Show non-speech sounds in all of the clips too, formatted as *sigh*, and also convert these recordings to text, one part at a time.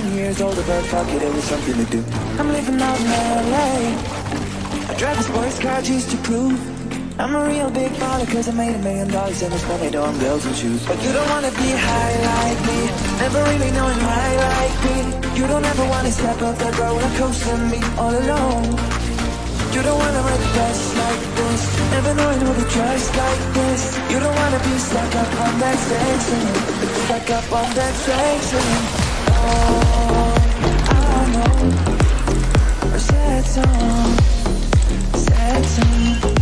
10 years older, but fuck it, it was something to do. I'm living out in LA. I drive a sports car just to prove. I'm a real big baller cause I made a million dollars and I spent on bills and shoes. But you don't wanna be high like me, never really knowing why like me. You don't ever wanna step off that roller coaster and be all alone. You don't wanna ride the bus like this, never knowing who to trust like this. You don't wanna be stuck up on that station, stuck up on that station. Set some. set some.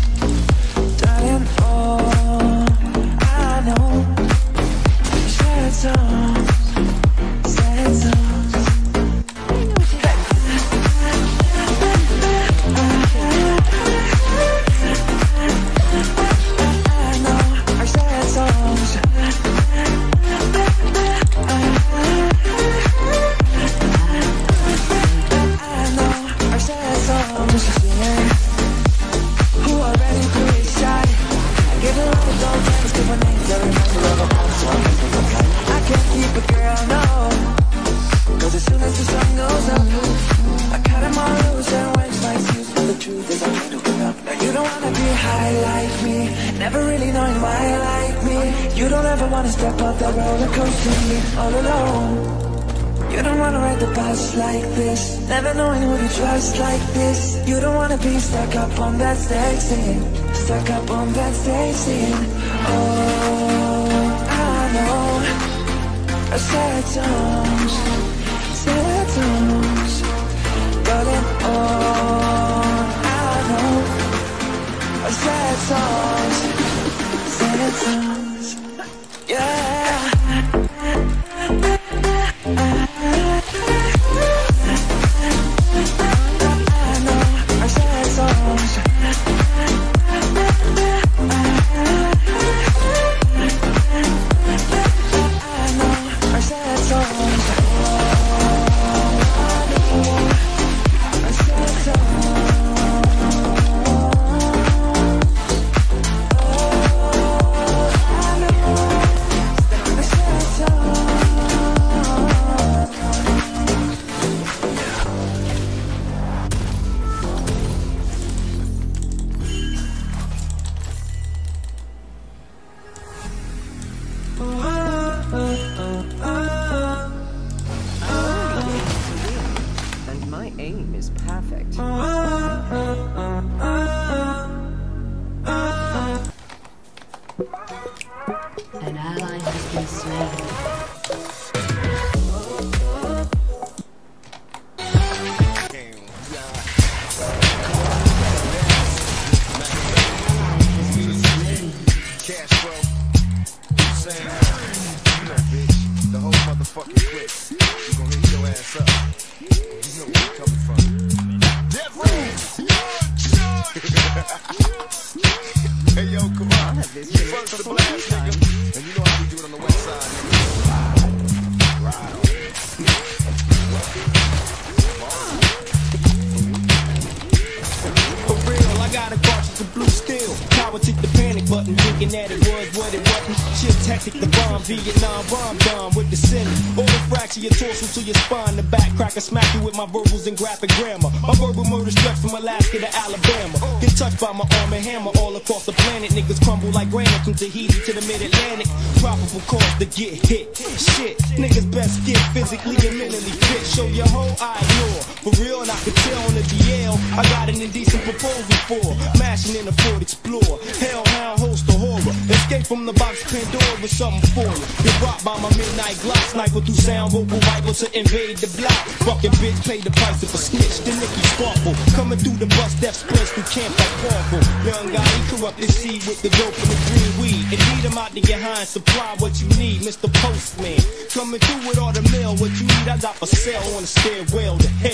And graphic grammar. My verbal murder stretch from Alaska to Alabama. Get touched by my arm and hammer all across the planet. Niggas crumble like granite from Tahiti to the mid-Atlantic. Probable cause to get hit. Shit, niggas best get physically and mentally fit. Show your whole eye ignore. For real, and I can tell on the DL, I got an indecent proposal for. Mashing in a Ford Explorer. Hellhound host of horror. Escape from the box Pandora with something for you. Get rocked by my midnight Glock. Sniper through sound vocal rifle to invade the block. Fucking bitch pay the price of a snitch. The Nicky Sparkle. Coming through the bus, death sprints through camp like Paul. Young guy, he corrupt the seed with the dope and the green weed. And lead him out to your hind, supply what you need, Mr. Postman. Coming through with all the mail, what you need, I got for sale on the stairwell to hell.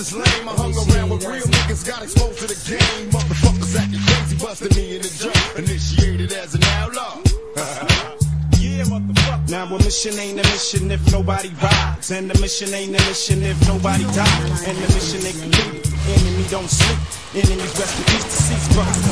Is lame. I hung around with real niggas, got exposed to the game. Motherfuckers acting crazy, busting me in the joint. Initiated as an outlaw. Now a mission ain't a mission if nobody rides, and the mission ain't a mission if nobody dies, and the mission ain't completed. Enemy don't sleep. Enemies rest in peace, deceased brothers.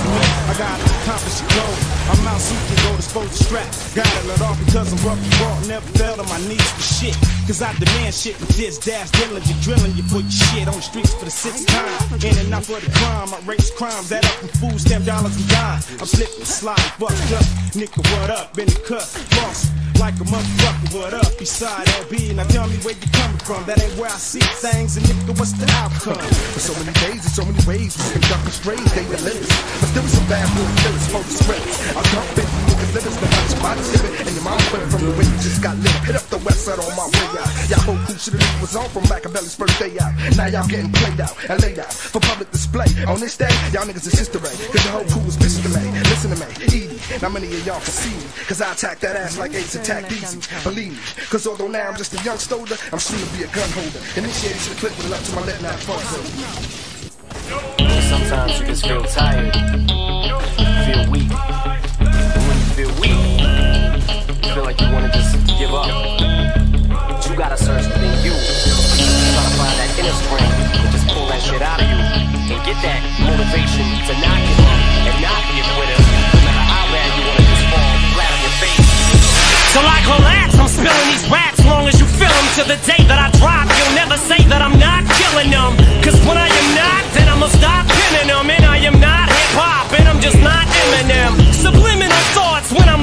I gotta accomplish a goal. I'm out so you can go dispose the strap. Gotta let off because I'm rough and raw. Never fell on my knees for shit. Cause I demand shit with this dash. You drilling, you put your shit on the streets for the sixth time. In and out for the crime. I raise crimes that up from food stamp dollars and dimes. I'm slipping, sliding, fucked up. Nigga, what up? In the cut, boss. Like a motherfucker, what up? Beside LB, now tell me where you coming from. That ain't where I see things, and nigga, what's the outcome? For so many days and so many ways, we've been ducking strays, they limits. But still some bad boy killers the spreads. I dump it, niggas living, the house body shipping, and your mom went from the way you just got lit. Hit up the west side on my way out. Y'all whole crew should have was on from Machiavelli's first day out. Now y'all getting played out and laid out for public display. On this day, y'all niggas is history, cause the whole crew was to me. Listen to me, Edie, now many of y'all can see me, cause I attack that ass like Ace attacked easy. Believe me, cause although now I'm just a young stoner, I'm soon to be a gun holder. Initiated to the clip with a left to my left, now fuck Sometimes you just feel tired, feel weak feel weak. You feel like you wanna just give up. But you gotta search within you. You gotta find that inner strength and just pull that shit out of you. And get that motivation to not give up and not be a quitter. No matter how bad you wanna just fall flat on your face. I collapse, I'm spilling these raps long as you feel them. To the day that I drop, you'll never say that I'm not killing them. Cause when I am not, then I'ma stop pinning them. And I am not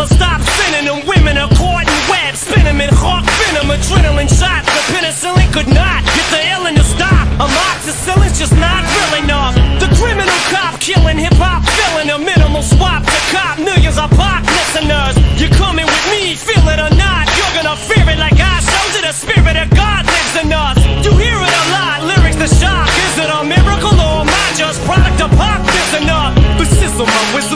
stop sinning and women are caught in web. Spin them in hawk venom, adrenaline shots. The penicillin could not get the illness to stop. Amoxicillin's just not real enough. The criminal cop killing hip hop, filling a minimal swap to cop. Millions of pop listeners. You're coming with me, feel it or not. You're gonna fear it like I showed you the spirit of God lives in us. You hear it a lot, lyrics the shock. Is it a miracle or am I just product of pop? There's enough. But sizzle my wisdom.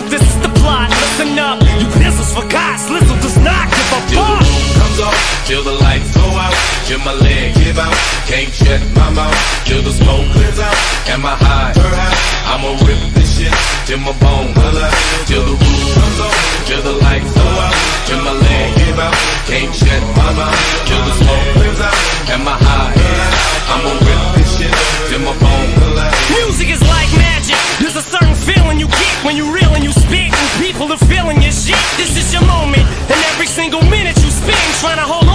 Lights go out, till my leg give out. Can't shut my mouth till the smoke clears out. Am I high? I'ma rip this shit till my bone color, till the roof comes on, till the lights go out, till my leg give out. Can't shut my mouth till the smoke clears out. Am I high? I'ma rip this shit till my bone color. Music is like magic. There's a certain feeling you get when you reel and you spit, and people are feeling your shit. This is your moment, and every single minute you spend trying to hold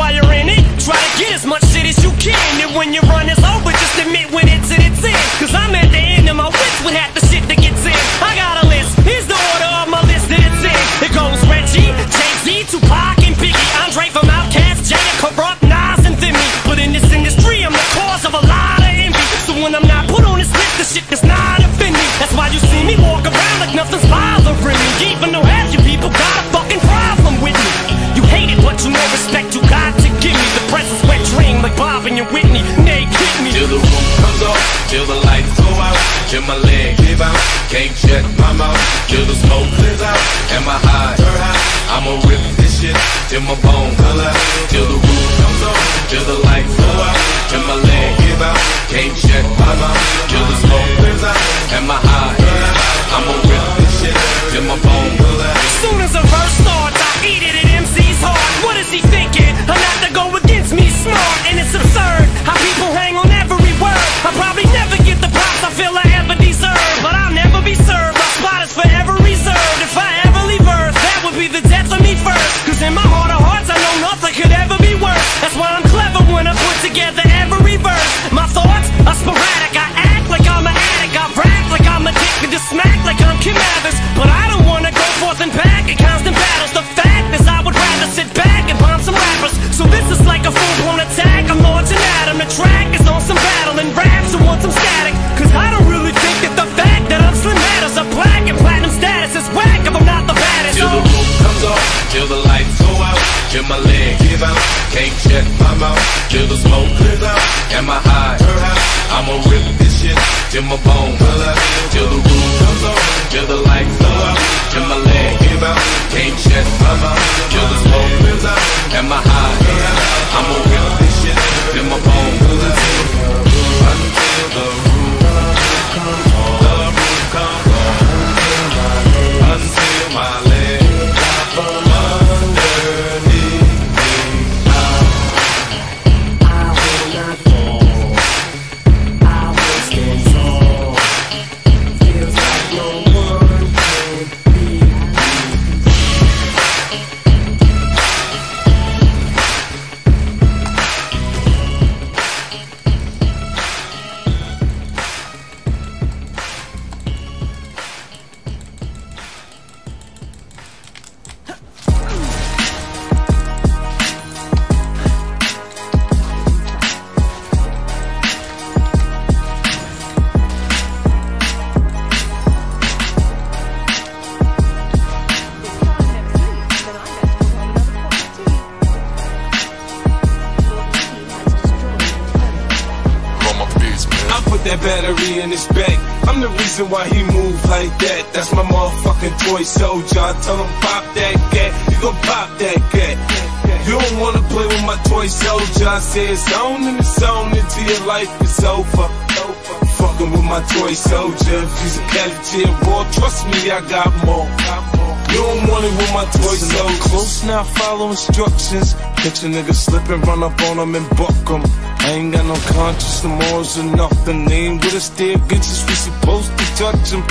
while you're in it, try to get as much shit as you can. And when your run is over, just admit when it's at its end. Cause I'm at the end of my wits with half the shit that gets in. I got a list, here's the order of my list that it's in. It goes Reggie, Jay-Z, Tupac, till my leg give out. Can't shut my mouth, till the smoke clears out. Am I high? I'ma rip this shit till my bone color, till the roof comes off, till the lights go out, till my leg give out. Can't shut my mouth, leg. Can't shut my mouth, till the smoke clears out. Am I high? I'ma rip this shit till my bone color, till the roof comes off, till the lights go out, till my leg give out. Can't shut my mouth, till the smoke clears out. Am I high? I'ma I tell him pop that cat, you gon' pop that cat. You don't wanna play with my toy soldier. I say it's on and it's on until your life is over. Fucking with my toy soldier. If he's a of war, trust me, I got more. You don't want it with my toy soldier. Close now, follow instructions. Catch a nigga slip and run up on him and buck him. I ain't got no conscience, no morals or nothing. They ain't with us, they against we supposed to touch him.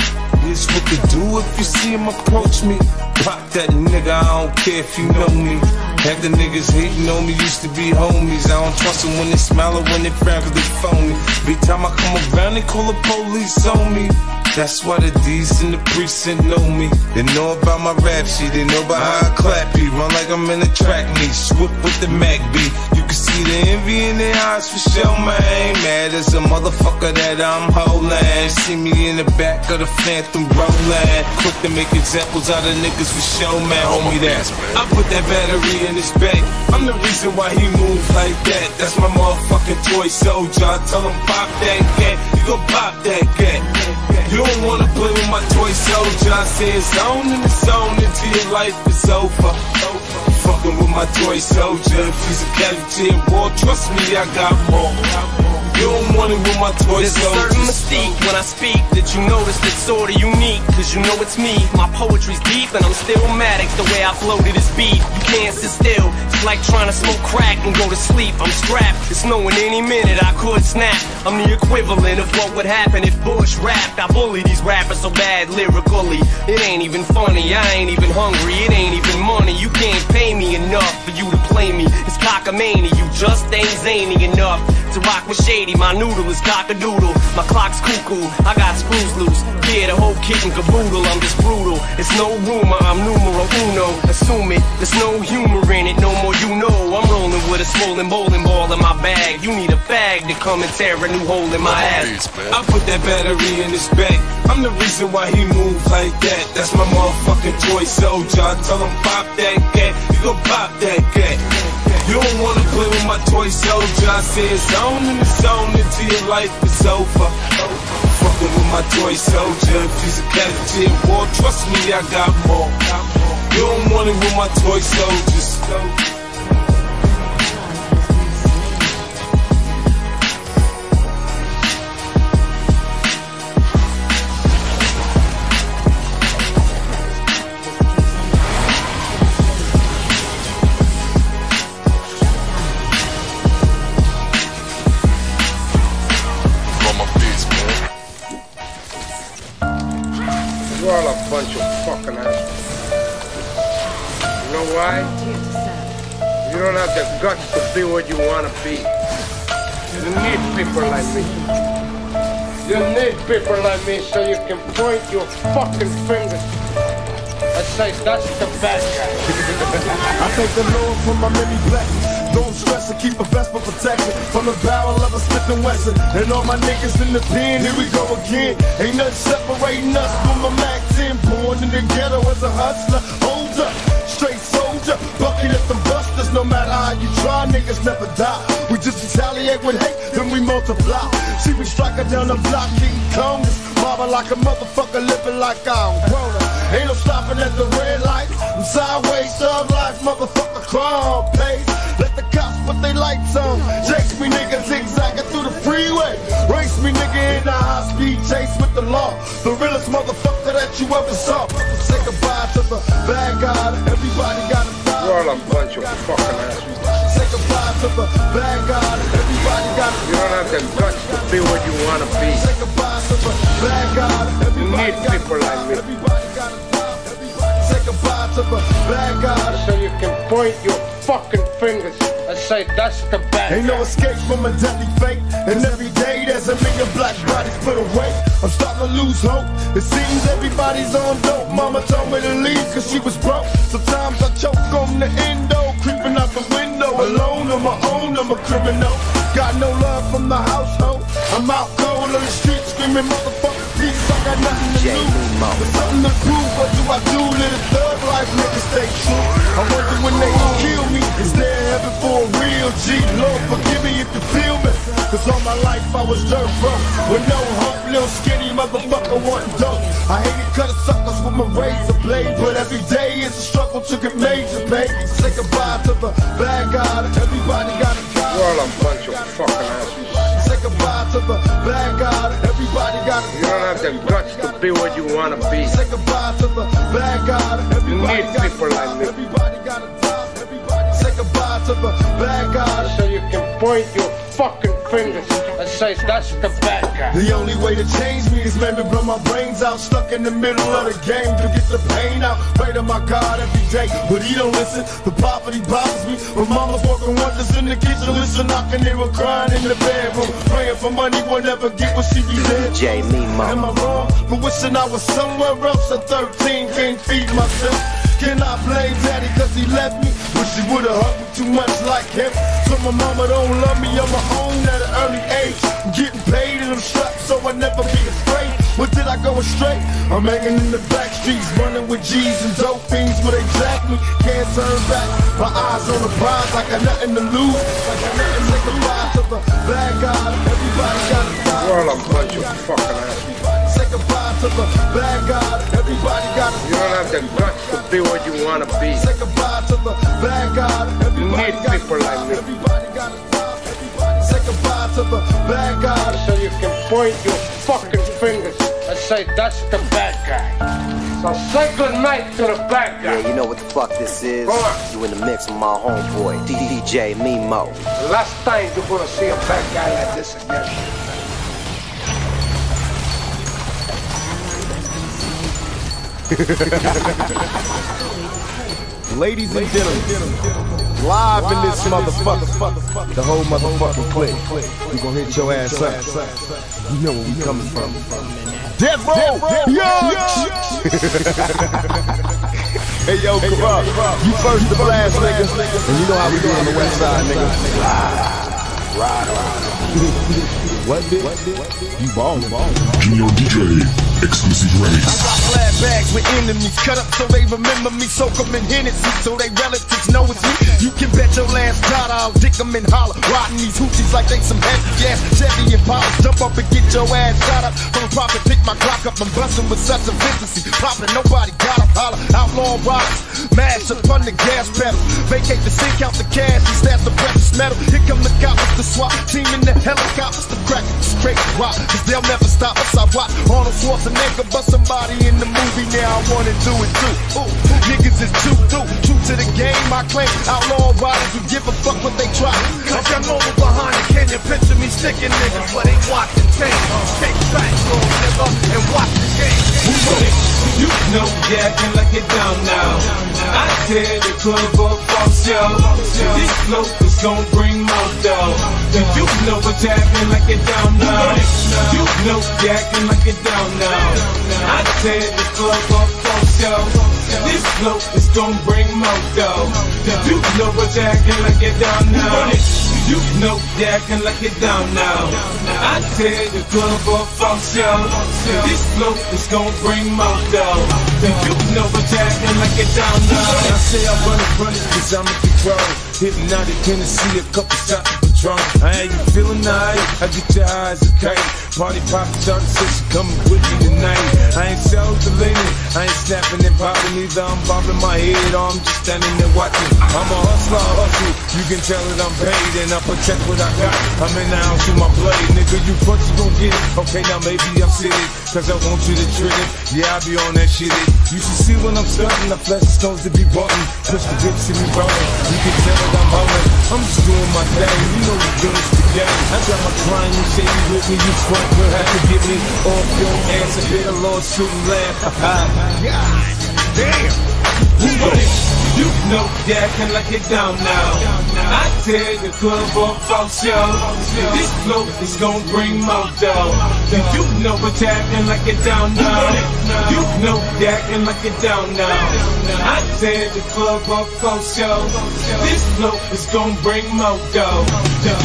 Here's what to do if you see him approach me. Pop that nigga, I don't care if you know me. Half the niggas hating on me used to be homies. I don't trust them when they smile or when they frown cause they phony. Every time I come around, they call the police on me. That's why the D's in the precinct know me. They know about my rap sheet, they know about how I clap. Run like I'm in a track meet, swift with the Mac beat. You can see the envy in their eyes for sure, man. Mad as a motherfucker that I'm holding. See me in the back of the Phantom rolling. Quick to make examples out of niggas for show, man. Homie, that. I put that battery in his back. I'm the reason why he moves like that. That's my motherfucking toy soldier. I tell him pop that cat, you gon' pop that cat. You don't wanna play with my toy soldier. I say it's on and it's on until your life is over. Fucking with my toy soldier. If he's a casualty of war, trust me, I got more. You don't it with my toy There's a certain mystique when I speak that you notice that's sorta unique. Cause you know it's me. My poetry's deep and I'm still matic the way I flow to this beat. You can't sit still. It's like trying to smoke crack and go to sleep. I'm strapped. It's knowing any minute I could snap. I'm the equivalent of what would happen if Bush rapped. I bully these rappers so bad lyrically. It ain't even funny. I ain't even hungry. It ain't even money. You can't pay me enough for you to play me. It's cockamania. You just ain't zany enough to rock with shady. My noodle is cockadoodle. My clock's cuckoo. I got screws loose. Yeah, the whole kit and caboodle. I'm just brutal. It's no rumor. I'm numero uno. Assume it. There's no humor in it. No more you know. I'm rolling with a swollen bowling ball in my bag. You need a bag to come and tear a new hole in my ass. I put that battery in his back. I'm the reason why he moves like that. That's my motherfucking toy soldier. I tell him pop that cat, you go pop that cat. You don't wanna play with my toy soldier. I say it's on in the zone until your life is over. Fucking with my toy soldier. If he's a casualty of war, trust me, I got more. You don't want it with my toy soldiers. You're all a bunch of fucking assholes. You know why? You don't have the guts to be what you want to be. You need people like me. You need people like me so you can point your fucking fingers that's the bad guy. I thank the Lord for my many blessings. Don't stress and keep a vest for protection from the barrel of a Smith Wesson. And all my niggas in the pen, here we go again. Ain't nothing separating us from my Mac 10. Born in the ghetto as a hustler. Hold up, straight soldier. Bucking at the busters. No matter how you try, niggas never die. We just retaliate with hate, then we multiply. See, we strike her down the block, King Kong. Mama like a motherfucker, living like I'm grown up. Ain't no stopping at the red light. I'm sideways, thug life, motherfucker, crime pace. Let the cops put their lights on. Chase me, nigga, zigzagging through the freeway. Race me, nigga, in a high speed chase with the law. The realest motherfucker that you ever saw. Say goodbye to the bad guy. Everybody gotta die. You're all a bunch of fucking assholes. Say goodbye to the bad guy. Everybody gotta You don't have the guts to be what you want to be. Say goodbye to the bad guy. You need people like me. Everybody gotta die. Everybody say goodbye to the bad guy. So you can point your fucking fingers and say, that's the bad Ain't no escape from a deadly fate. And every day there's a million black bodies put away. I'm starting to lose hope. It seems everybody's on dope. Mama told me to leave cause she was broke. Sometimes I choke on the endo, creeping out the window. Alone on my own, I'm a criminal. Got no love from the household. I'm out cold on the street screaming motherfucker got nothing to lose. There's something to prove. What do I do? Live a thug life, nigga, stay true. I wonder when they kill me. Is there heaven for a real G? Lord, forgive me if you feel me. Cause all my life I was dirt broke. With no hope, little skinny motherfucker wanting dope. I hated cutting suckers with my razor blade. But every day is a struggle to get major pay. Say goodbye to the bad guy. Everybody gotta die. You're all a bunch of fucking assholes. Say goodbye to the bad guy. Everybody gotta You don't have the guts to be what you want to be. Say goodbye to the bad guy. Everybody need gotta people like me. Goodbye to the bad guy. So you can point your fucking fingers and say, that's the bad guy. The only way to change me is maybe blow my brains out. Stuck in the middle of the game to get the pain out. Pray to my God every day, but he don't listen. The poverty bothers me. My mama's working wonders in the kitchen. Listen, knocking, they were crying in the bedroom. Praying for money, will never get what she be dead. J. Limo. Am I wrong? But wishing I was somewhere else at 13, can't feed myself. Can I blame daddy cause he left me? Wish he would've hugged me too much like him. So my mama don't love me on my own at an early age. I'm getting paid and I'm strapped so I never be afraid. What did I go astray? I'm hanging in the back streets, running with G's and dope fiends where they jack me. Can't turn back. My eyes on the prize, I got nothing to lose. I got nothing to goodbye to the bad guy. Everybody all a bunch of fucking assholes. Say goodbye to the bad guy. Everybody got You don't have the guts to be what you wanna be. Say goodbye to the bad guy. Everybody need got people like me. Everybody got Everybody say goodbye to the bad guy. So you can point your fucking fingers and say that's the bad guy. So say goodnight to the bad guy. Yeah, you know what the fuck this is? You in the mix with my homeboy, DJ Mimo. Last time you're gonna see a bad guy like this again. Ladies and gentlemen, live in this motherfucker, the whole motherfucking clique. We gonna hit your ass up. You know where we coming from. Death Row, *laughs* yo! hey yo, Kurupt, you first to blast, nigga. And you know how we do on the west side, nigga. Ride, ride, *laughs* What, bitch? You ballin', ballin'. Junior DJ, exclusive I race. got flat bags with enemies cut up so they remember me. Soak 'em in Hennessy so they relatives know it's me. You can bet your last dollar I'll dick 'em and holler. Riding these hoochies like they some heavy ass Chevy Impala. Jump up and get your ass shot up. From a profit, pick my clock up. I'm busting with such efficiency. Popping, nobody got 'em holler. Outlaw riders, mash up on the gas pedal. Vacate the sink, out the cash and stash the precious metal. Here come the cops, the SWAT team in the helicopters. The crack, straight rock, cause they'll never stop us. I watch Arnold Schwarzenegger bust somebody in the movie. Now I wanna do it too. Ooh, niggas is too true, true to the game. I claim outlaw riders who give a fuck what they try. Cause I'm over behind the Can you picture me sticking niggas but they watching change? Take back, little nigga, and watch the game. You know you acting like it down now. I tear the club up off show. This flow is gon' bring more dough. You know what's acting like it down now. You know you acting like it down now. I tear the club up off show. This flow is gon' bring more dough. You know what's acting like it down now. You know you can like it down now. I tell the up off show. This flow is gon' bring more dough. You know what's acting like it down now. I say I run it, run it, cause I'm in control. Hpnotiq Hennessy, a couple shots of Patron. I ain't you feeling nice? I get your eyes kite. Party pop started since you coming with me tonight. I ain't self deleting, I ain't snapping and popping either. I'm bobbing my head or I'm just standing there watching. I'm a hustler, hustle. You can tell that I'm paid and I protect what I got. I'm in the house with my blade, nigga. You punch, you gon' get it. Okay, now maybe I'm silly, cause I want you to trick it. Yeah, I be on that shit. You should see when I'm stunting, the flesh stones to be button. Push the dips to me rolling. You can tell that I'm humming. I'm just doing my thing. You know we doing this together. I got my crime, you say you with me, you front, you'll have to get me off your ass and hit a lawsuit and laugh. *laughs* Ah, God damn. You know you acting like it down now. I tear the club off show. This flow is gon' bring more dough. You know what's acting like it down now. You know you acting like it down now. I tear the club up off show. This flow is gon' bring more dough.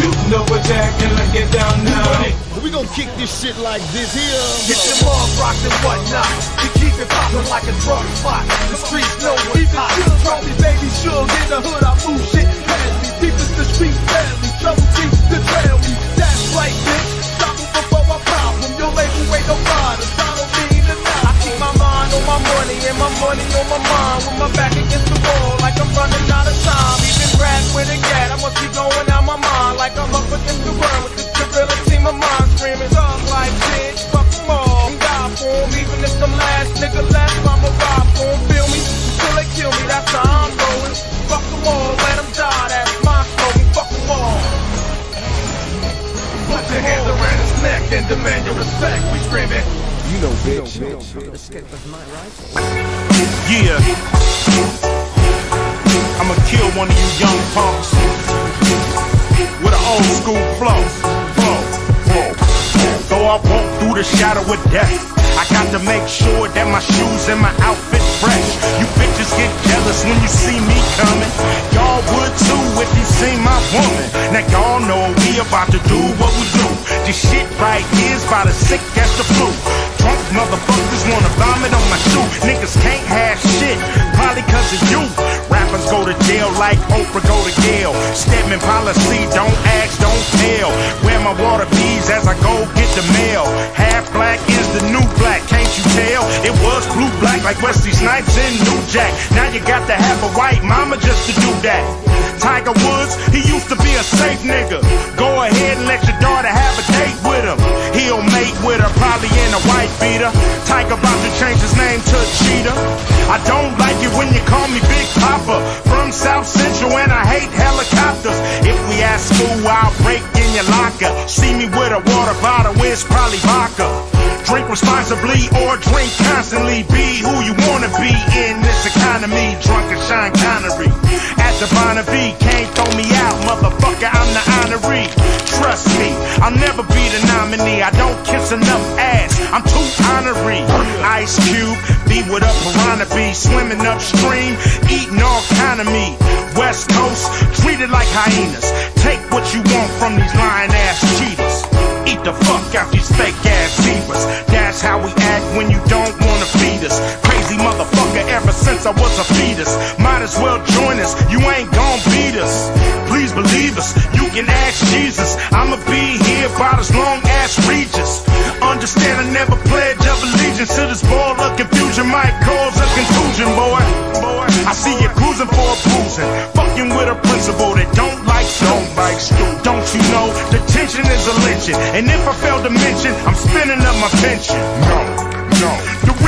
You know what's acting like it down now. We gon' kick this shit like this here. Get your mom rocked and whatnot. We keep it poppin' like a drug spot. The streets know what's hot. Call me baby Suge in the hood. I move shit past me. Deep as the street family. Trouble seems to trail me. That's right, bitch. Stop them before I them. Your label ain't no riders. I don't mean to. I keep my mind on my money and my money on my mind. With my back against the wall like I'm running out of time. Even rap with a gat. I must be going out my mind like I'm up against the world around and demand your respect. We screaming. You know, bitch. Yeah. I'ma kill one of you young punks with an old school flow. Flow. Flow. Though I walk through the shadow of death, I got to make sure that my shoes and my outfit fresh. You bitches get jealous when you see me coming. Y'all would too if you seen my woman. Now y'all know we about to do what we do. This shit right here's about as sick as the flu. Drunk motherfuckers wanna vomit on my shoe. Niggas can't have shit, probably cause of you. Rappers go to jail like Oprah go to jail. Stedman policy, don't ask, don't tell. Where my water bees as I go get the mail. Half black the new black, can't you tell? It was blue black like Wesley Snipes in New Jack. Now you got to have a white mama just to do that. Tiger Woods, he used to be a safe nigga. Go ahead and let your daughter have a date with him. He'll mate with her, probably in a white beater. Tiger about to change his name to Cheetah. I don't like it when you call me Big Papa. From South Central and I hate helicopters. If we at school, I'll break in your locker. See me with a water bottle, it's probably vodka. Drink responsibly or drink constantly. Be who you wanna be in this economy. Drunk and Sean Connery. At the Can't throw me out, motherfucker. I'm the honoree. Trust me, I'll never be the nominee. I don't kiss enough ass. I'm too honorary. Ice Cube, be with a piranha bee, swimming upstream, eating all kind of meat. West Coast, treated like hyenas. Take what you want from these lying ass cheaters. Eat the fuck out these fake ass zebras. That's how we act when you don't wanna feed us. Motherfucker ever since I was a fetus. Might as well join us, you ain't gon' beat us. Please believe us, you can ask Jesus. I'ma be here about as long as Regis. Understand I never pledge of allegiance to this ball of confusion. Might cause a contusion, boy. Boy, I see you cruising for a bruising. Fucking with a principal that don't like don't Don't you know the tension is a lynching? And if I fail to mention, I'm spending up my pension. No,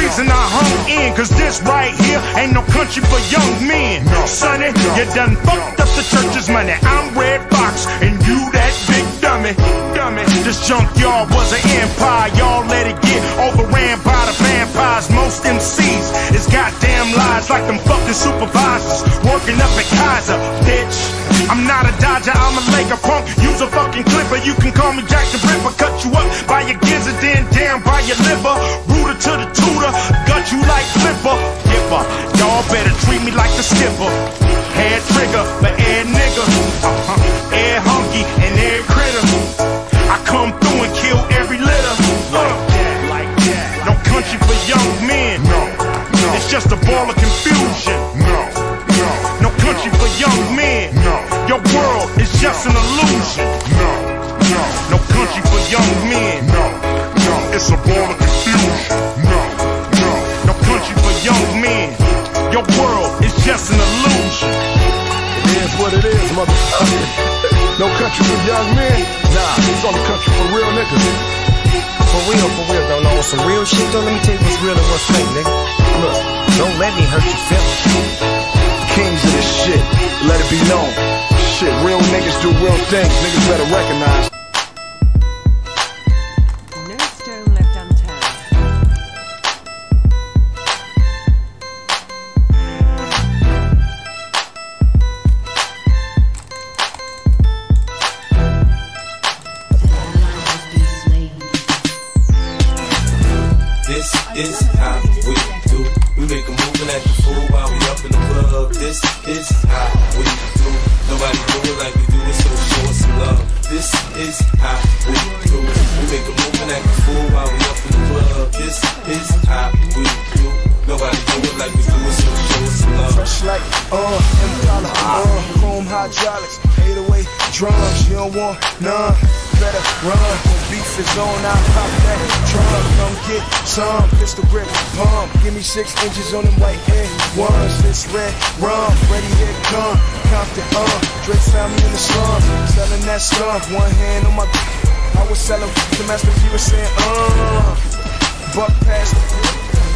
reason I hung in, cause this right here ain't no country for young men. Sonny, you done fucked up the church's money. I'm Redd Foxx, and you that big dummy. This junkyard was an empire. Y'all let it get overran by the vampires. Most MCs is goddamn lies like them fucking supervisors working up at Kaiser, bitch. I'm not a Dodger, I'm a Laker punk. Use a fucking clipper. You can call me Jack the Ripper. Cut you up by your gizzard, then down by your liver. Rooter to the tutor, gut you like flipper. Dipper, y'all better treat me like the skipper. Head trigger for air nigga. Uh-huh. Air come through and kill every litter. Like that, like that. No country for young men. No, no. It's just a ball of confusion. No, no. No country for young men. No. Your world is just an illusion. No, no. No country for young men. No, no. It's a ball of confusion. No, no. No country for young men. Your world is just an illusion. It is what it is, motherfucker. No country for young men? Nah, it's only country for real niggas. For real, for real, don't know some real shit though. Let me tell you what's real and what's fake, nigga. Look, don't let me hurt your feelings. Kings of this shit, let it be known. Shit, real niggas do real things. Niggas better recognize. On, I pop that drum, come get some, pistol grip, pump, give me six inches on them white ones, this red rum, ready here come, Compton, uh, Drake found me in the slum, selling that stuff, one hand on my, I was selling, the master P was saying, uh, buck past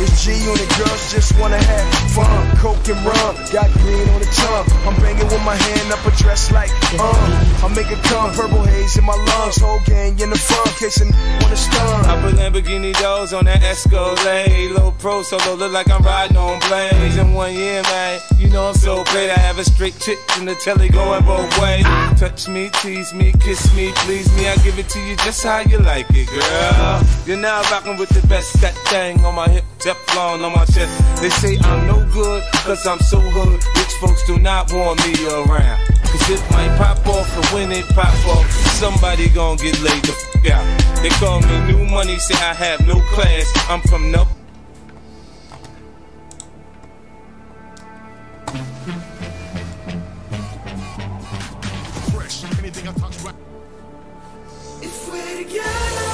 it's G on it, girls just wanna have fun. Coke and rum, got green on the tongue. I'm banging with my hand up a dress like, uh. I make it come, purple haze in my lungs. Whole gang in the front, case a wanna stun. I put Lamborghini doors on that Escalade. Low pro solo, look like I'm riding on blades. In one year, man, you know I'm so great. I have a straight chick in the telly going both ways. Touch me, tease me, kiss me, please me. I give it to you just how you like it, girl. You're now rocking with the best. That thing on my hip, Teflon on my chest. They say I'm no good, cause I'm so hood. Rich folks do not want me around. Cause it might pop off, and when it pop off, somebody gon' get laid the f out. They call me new money, say I have no class. I'm from no. Fresh, anything I touch right. If we're together,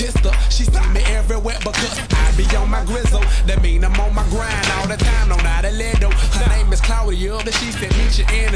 pistol. She see me everywhere because I be on my grizzle. That mean I'm on my grind all the time, no not a little. Her name is Claudia, but she said meet you in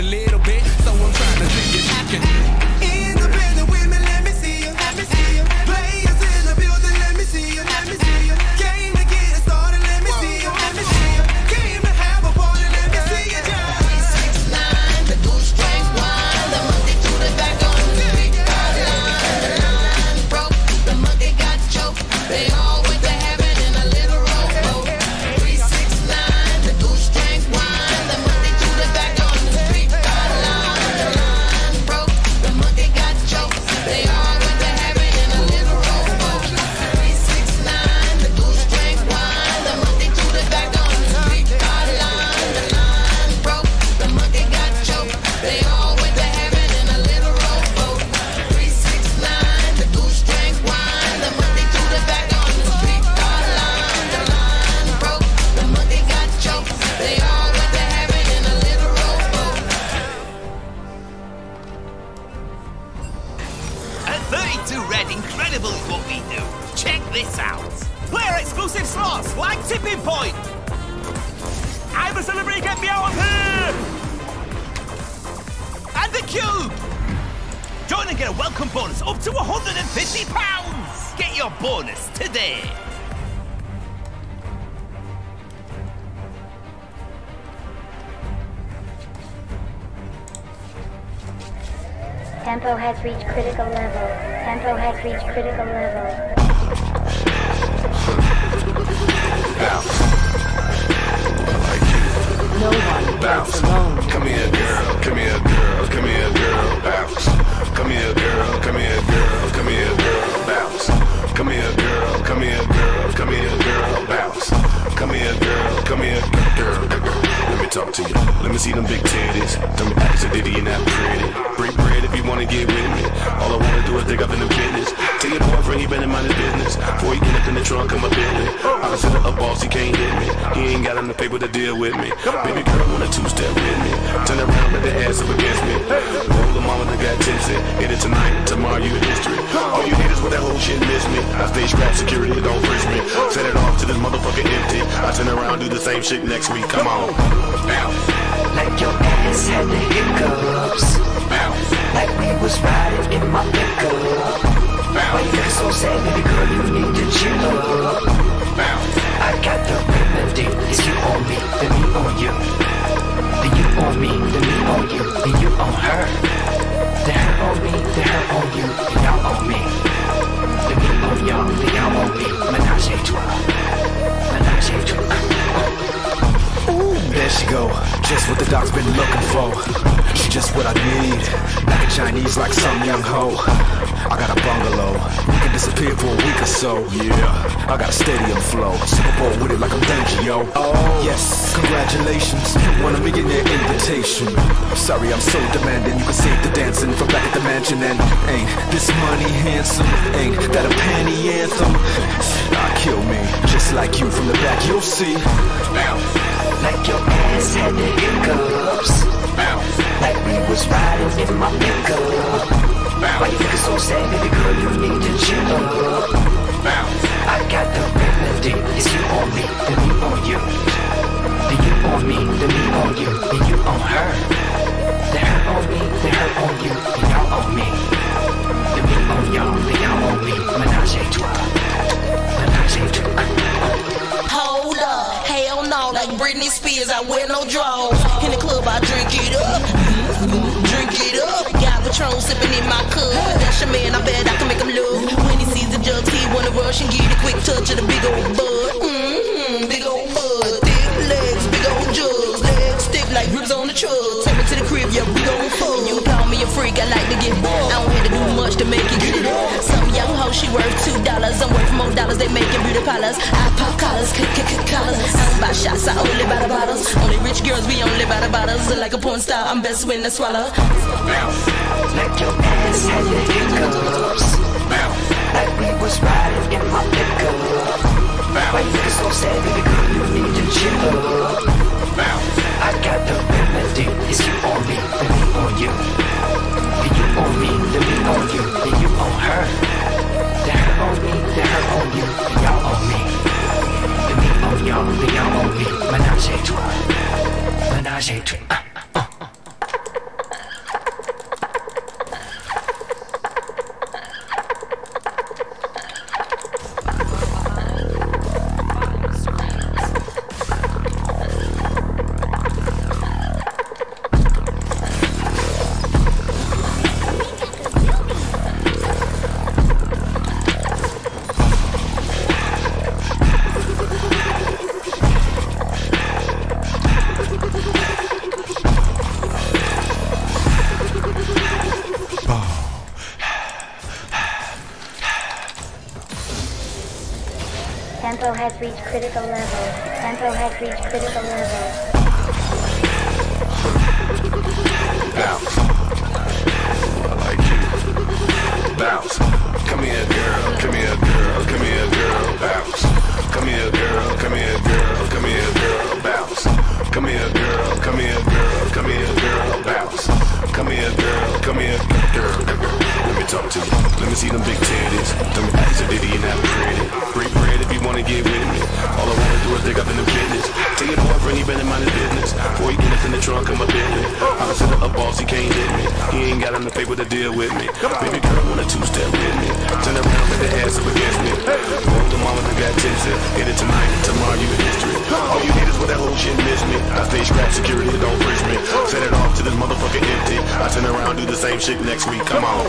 Come here, girl. Let me talk to you. Let me see them big titties. Let me ask a ditty and that pretty. Break bread if you wanna get with me. All I wanna do is dig up in the business. Boyfriend he better mind his business. Before he get up in the trunk of my Bentley. I a boss, he can't hit me. He ain't got enough paper to deal with me. Baby girl want a two-step with me. Turn around with the ass up against me. The mama that got tipsy. Hit it tonight, tomorrow you in history. All you haters with that whole shit miss me. I stay scrap security, don't frisk me. Set it off to this motherfucker empty. I turn around, do the same shit next week. Come on.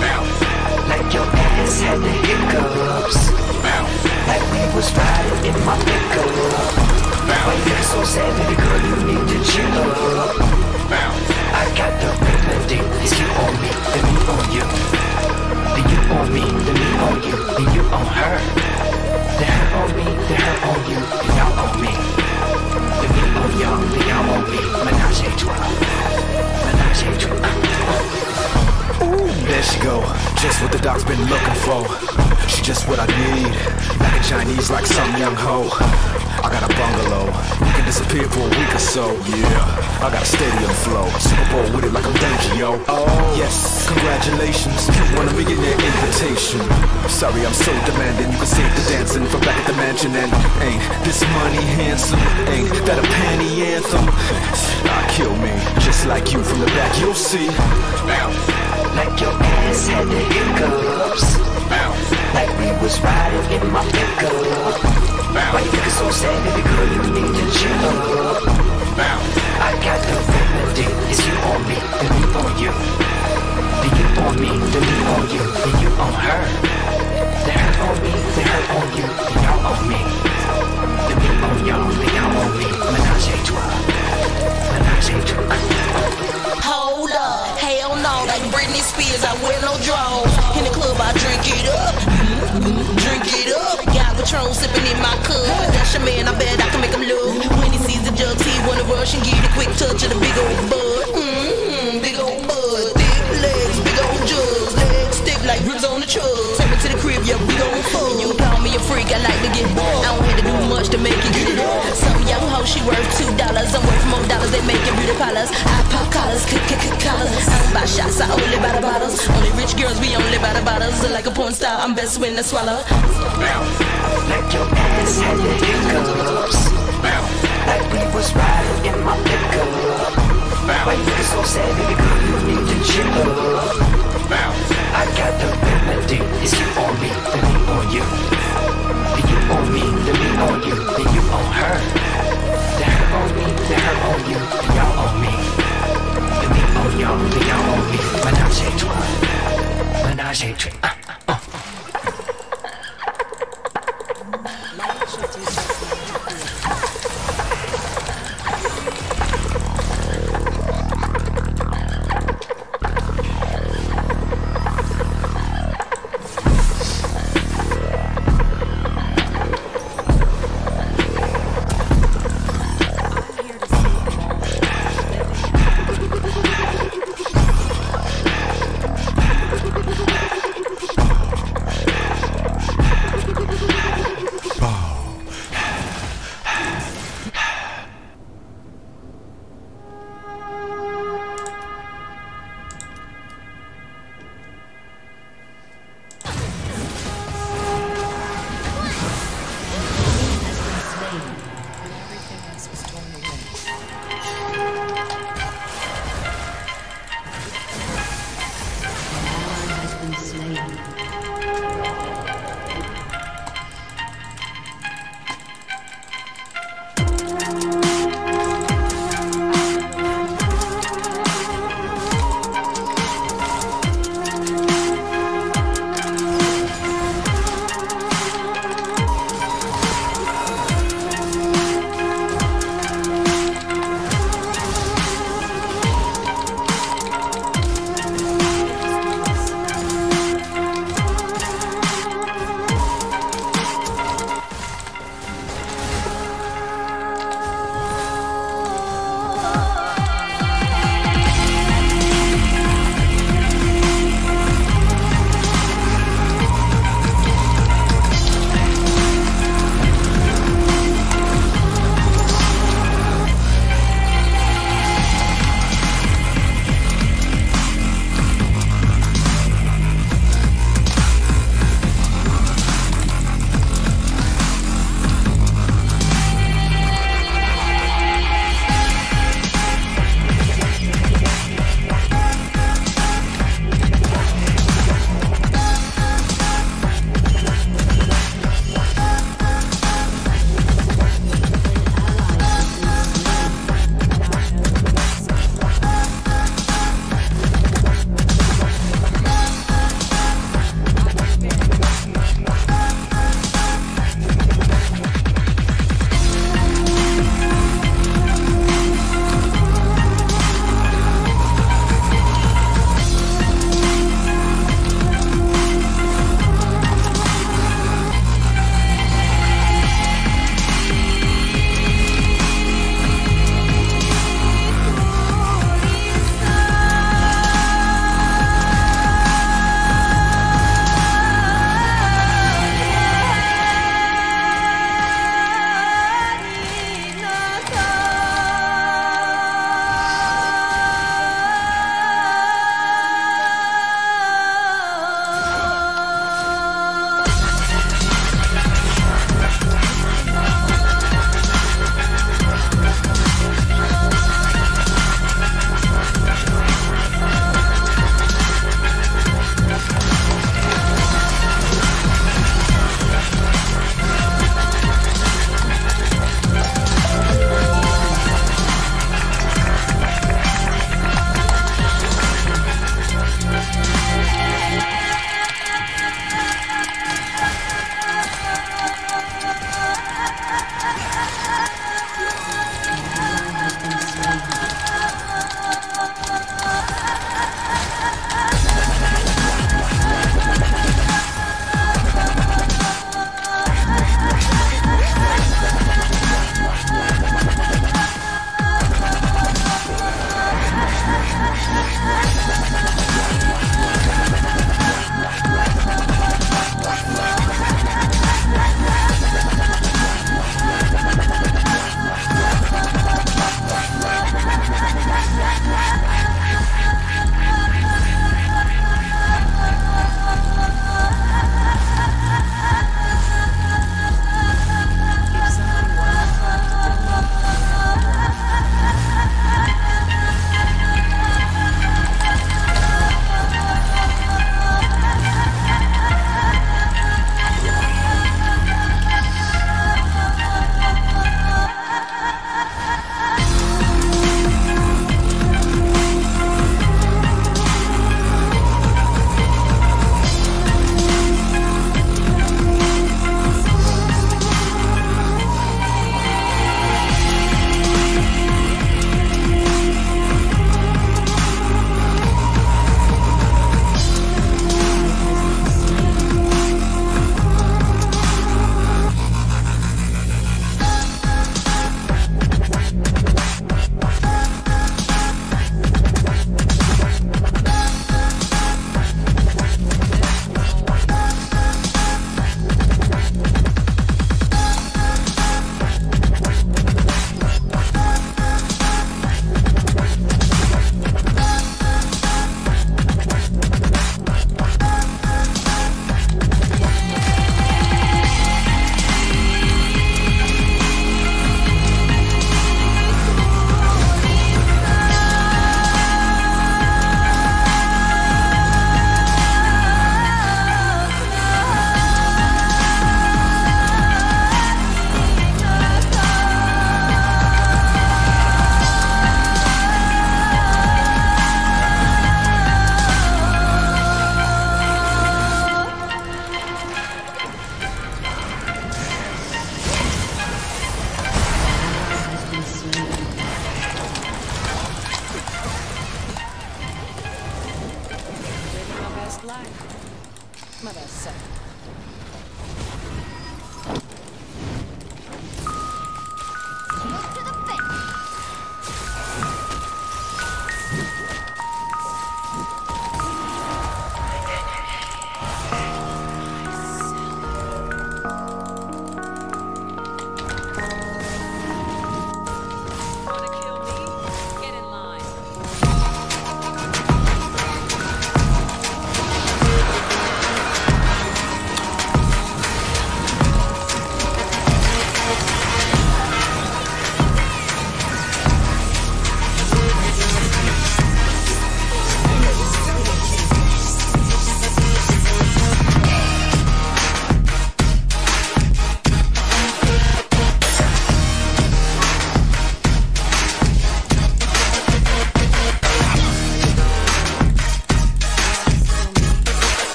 Bounce. Like your ass had the hiccups. Like we was riding in my pickup. Why you so baby girl? You need to chill up. I got the remedy. It's you on me, then me on you. Then you on me, then me on you, then you on her. Then her on me, then her on you, then y'all on me. Then me on y'all, then y'all on me. Menage a trois. Menage a trois. There she go, just what the doc's been looking for. She just what I need. like a Chinese like some young hoe. I got a bungalow. You can disappear for a week or so. Yeah, I got a stadium flow. Super Bowl with it like I'm yo. Oh, yes, congratulations. You won a millionaire invitation. Sorry, I'm so demanding. You can save the dancing from back at the mansion. And ain't this money handsome? Ain't that a panty anthem? Ah, kill me, just like you from the back, you'll see. Like your ass had the hiccups. Like we was riding in my pickup. Why you looking so sad, baby girl? You need to chill up. I got the remedy. It's you on me, then me on you. Then you on me, then me on you, then you on her. Then her on me, then her on you, then y'all on me. Then me on y'all, then y'all on me. Menage a trois. Menage a trois. I wear no drawers. In the club, I drink it up, drink it up. Got Patron sipping in my cup. That's your man, I bet I can make him look. When he sees the jugs, he wanna rush and give a quick touch of the big old bud. Mmm, big old bud, thick legs, big old jugs, legs stiff like ribs on the truck. Take me to the crib, yeah, we gon' fuck. You call me a freak, I like to get bored. I don't have to do much to make it get it up worth two dollars. I'm worth more dollars than making beauty parlors. I pop collars, kick kick collars. I don't buy shots, I only buy the bottles. Only rich girls, we only buy the bottles. Like a porn star, I'm best when I swallow. Like your ass had the hiccups. Like we was riding in my pickup. Why you so sad, baby girl? You need to chill up. I got the remedy. Is you on me, then me on you. Then you on me, then me on you. Then you on her. On me, then her on you. Y'all on me. Then me on y'all, then y'all on me. Menage a trois. Menage a trois.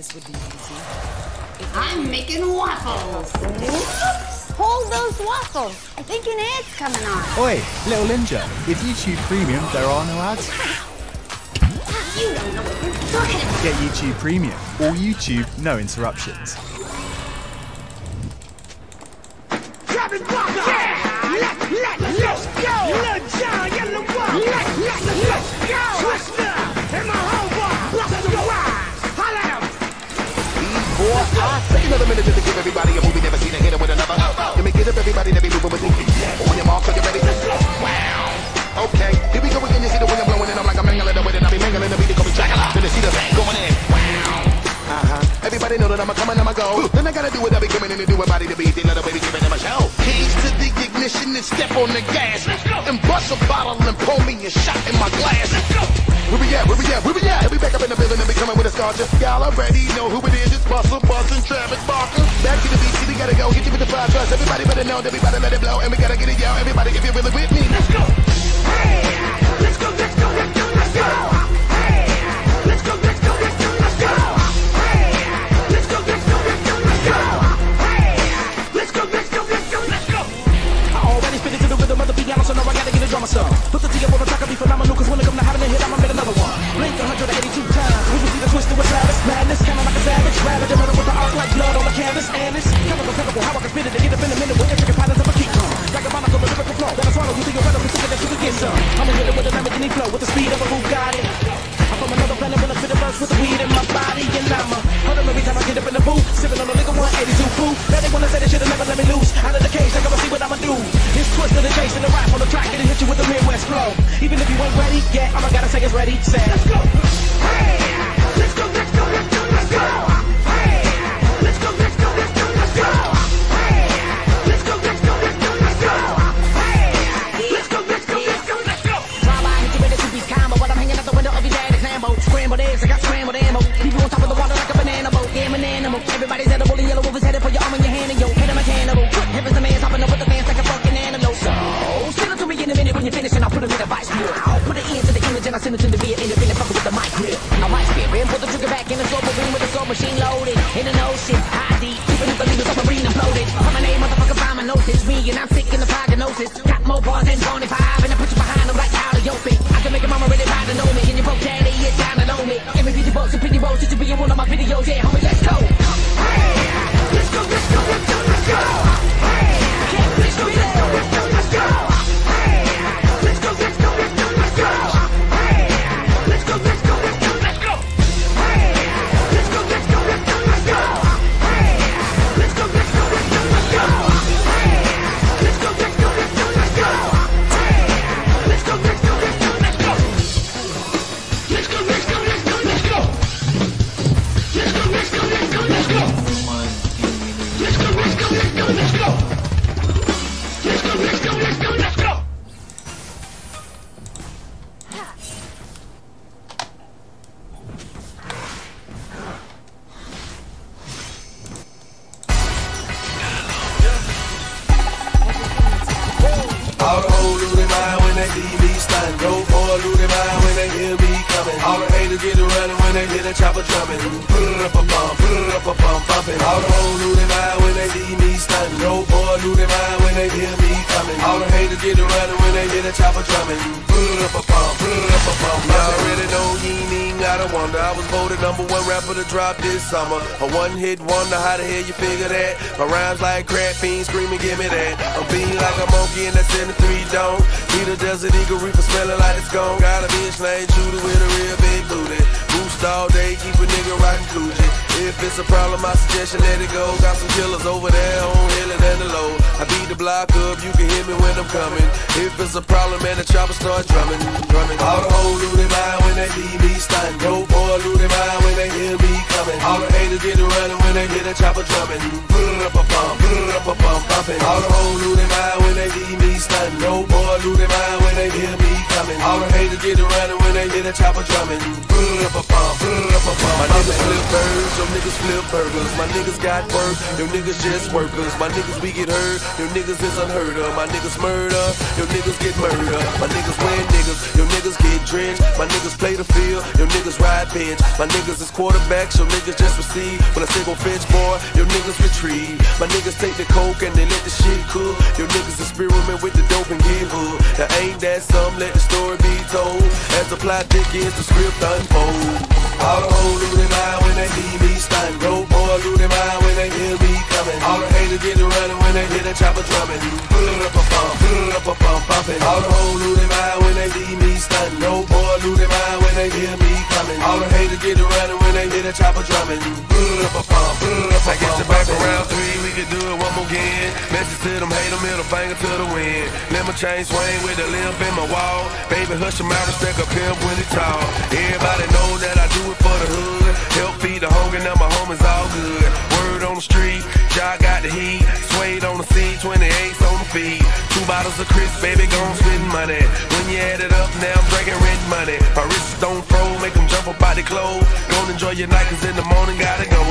this would be easy. If I'm making waffles. Hold those waffles. I think an ad's coming on. Oi, little ninja. With YouTube Premium, there are no ads. You don't know what you're talking about. Get YouTube Premium or YouTube No Interruptions. And step on the gas. And bust a bottle and pour me a shot in my glass. Where we at? Where we at? Where we at? And we back up in the building and we coming with a scorcher. Y'all already know who it is. It's Busta, Bus, and Travis Barker. Back to the beat, we gotta go. Hit you with the five trust. Everybody better know better let it blow. And we gotta get it, y'all. Everybody, if you're really with me, let's go. Some. I'ma hit it with a Lamborghini flow, with the speed of a Bugatti. I'm from another planet when I spit a verse with the weed in my body, and I'm a hurt 'em every time I get up in the booth, sipping on a nigga 182 food. Now they wanna say they should've never let me loose. Out of the cage, they gonna see what I'ma do. It's twist of the chase and the rap on the track, it hit you with the Midwest flow. Even if you ain't ready, yeah, I'ma gotta say it's ready. Say, let's go. Let's independent fucker with mic grip. I might spit and put the trigger back in the slow room with the slow machine loaded. In an ocean, high deep, keeping the submarine imploded. I'm a motherfucker, find my notice. Me and I'm sick in the prognosis. Got more bars than 25 and I put you behind them like how you fit. I can make your mama really proud to know me. And your broke daddy is down to know me. Every pity boats and pity rolls, just to be in one of my videos. Yeah, homie, let's go. Let's go, let's go, let's go, let's go. Let's go, let's go, let's go. Summer. A one hit wonder, how the hell you figure that? My rhymes like crap fiends screaming, give me that. I'm being like a monkey in the three dome. Need a desert eagle reaper smelling like it's gone. Got a bitch named Judy with a real big booty. Boost all day, keep a nigga rockin' Coogi. If it's a problem, I suggest you let it go. Got some killers over there on hill and the low. I beat the block up, you can hear me when I'm coming. If it's a problem, man, the chopper start drumming, drumming. All the hoes lose their mind when they leave me stunned. Dope boy lose their mind when they hear me coming. All the haters get to running when they hear the chopper drumming. Put it up a bump, put it up a bump, bumping. All the hoes lose their mind when they leave me stunned. Dope boy lose their mind when they hear me coming. All the haters get to running when they hear the chopper drumming. Put it up a bump, put it up a bump. My niggas flip birds, niggas flip burgers. My niggas got work, your niggas just workers. My niggas we get hurt, your niggas is unheard of. My niggas murder, your niggas get murdered. My niggas win niggas, your niggas get drenched. My niggas play the field, your niggas ride bench. My niggas is quarterbacks, your niggas just receive. When I say go boy, your niggas retrieve. My niggas take the coke and they let the shit cook. Your niggas experiment with the dope and get hooked. Now ain't that some? Let the story be told. As the plot thickens, the script unfold. All the hoes mind when they leave stunned. Dope boy lose their mind when they hear me coming. All the haters get to running when they hear the chopper drumming. Put it up a bump, put it up a bump, bumping. All the hoes lose their mind when they leave me stunned. Dope boy lose their mind when they hear me coming. All the haters get to running when they hear the chopper drumming. Put it up a bump, put it up a bump. I guess the back around three, we can do it one more again. Message to them, hate them, middle finger to the wind. Let my chain swing with the limp in my wall. Baby, hush your mouth, respect a pimp when he tall. Everybody know that I do it for the hood. The hunger, now my homies all good. Word on the street, Jaw got the heat. Suede on the seat, 28s on the feet. Two bottles of Chris, baby, gon' spend money. When you add it up, now I'm drinking rent money. My wrists don't froze, make them jump up out the clothes. Don't enjoy your night, cause in the morning gotta go.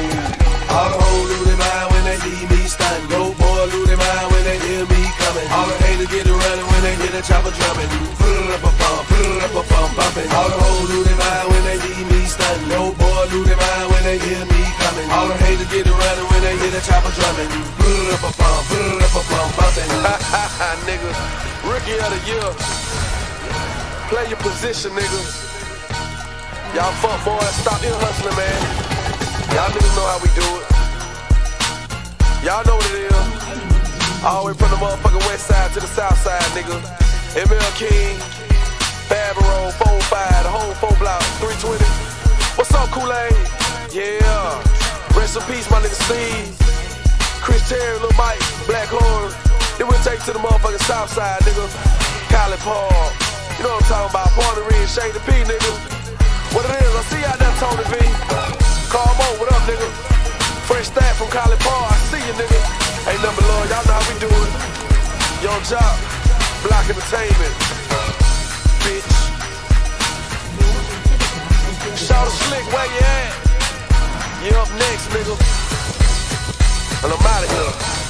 All the hoes lose their mind when they see me stun. No boy lose their mind when they hear me coming. All the haters get to running when they hear the chopper drumming. Pum, pum, pum, bumping. All the hoes lose their mind when they see me stun. No boy lose their mind when they hear me coming. All the haters get to running when they hear the chopper drumming. Pum, pum, pum, bumping. Ha ha ha, nigga. Rookie of the year. Play your position, nigga. Y'all fuck boys, stop your hustling, man. Y'all niggas know how we do it. Y'all know what it is. All the way from the motherfucking west side to the south side, nigga. ML King, Fabro, 4-5, the whole 4 block, 320. What's up, Kool-Aid? Yeah. Rest in peace, my nigga Steve. Chris Terry, Lil Mike, Black Horn. Then we'll take to the motherfucking south side, nigga. College Park. You know what I'm talking about. Party Red, Shady P, nigga. What it is, I see y'all there, Tony V. Carmo, what up, nigga? Fresh stat from College Park, I see you, nigga. Ain't nothing low, y'all know how we do it. Young Joc, Block Entertainment. Bitch. Shout out Slick, where you at? You up next, nigga. And I'm out of here.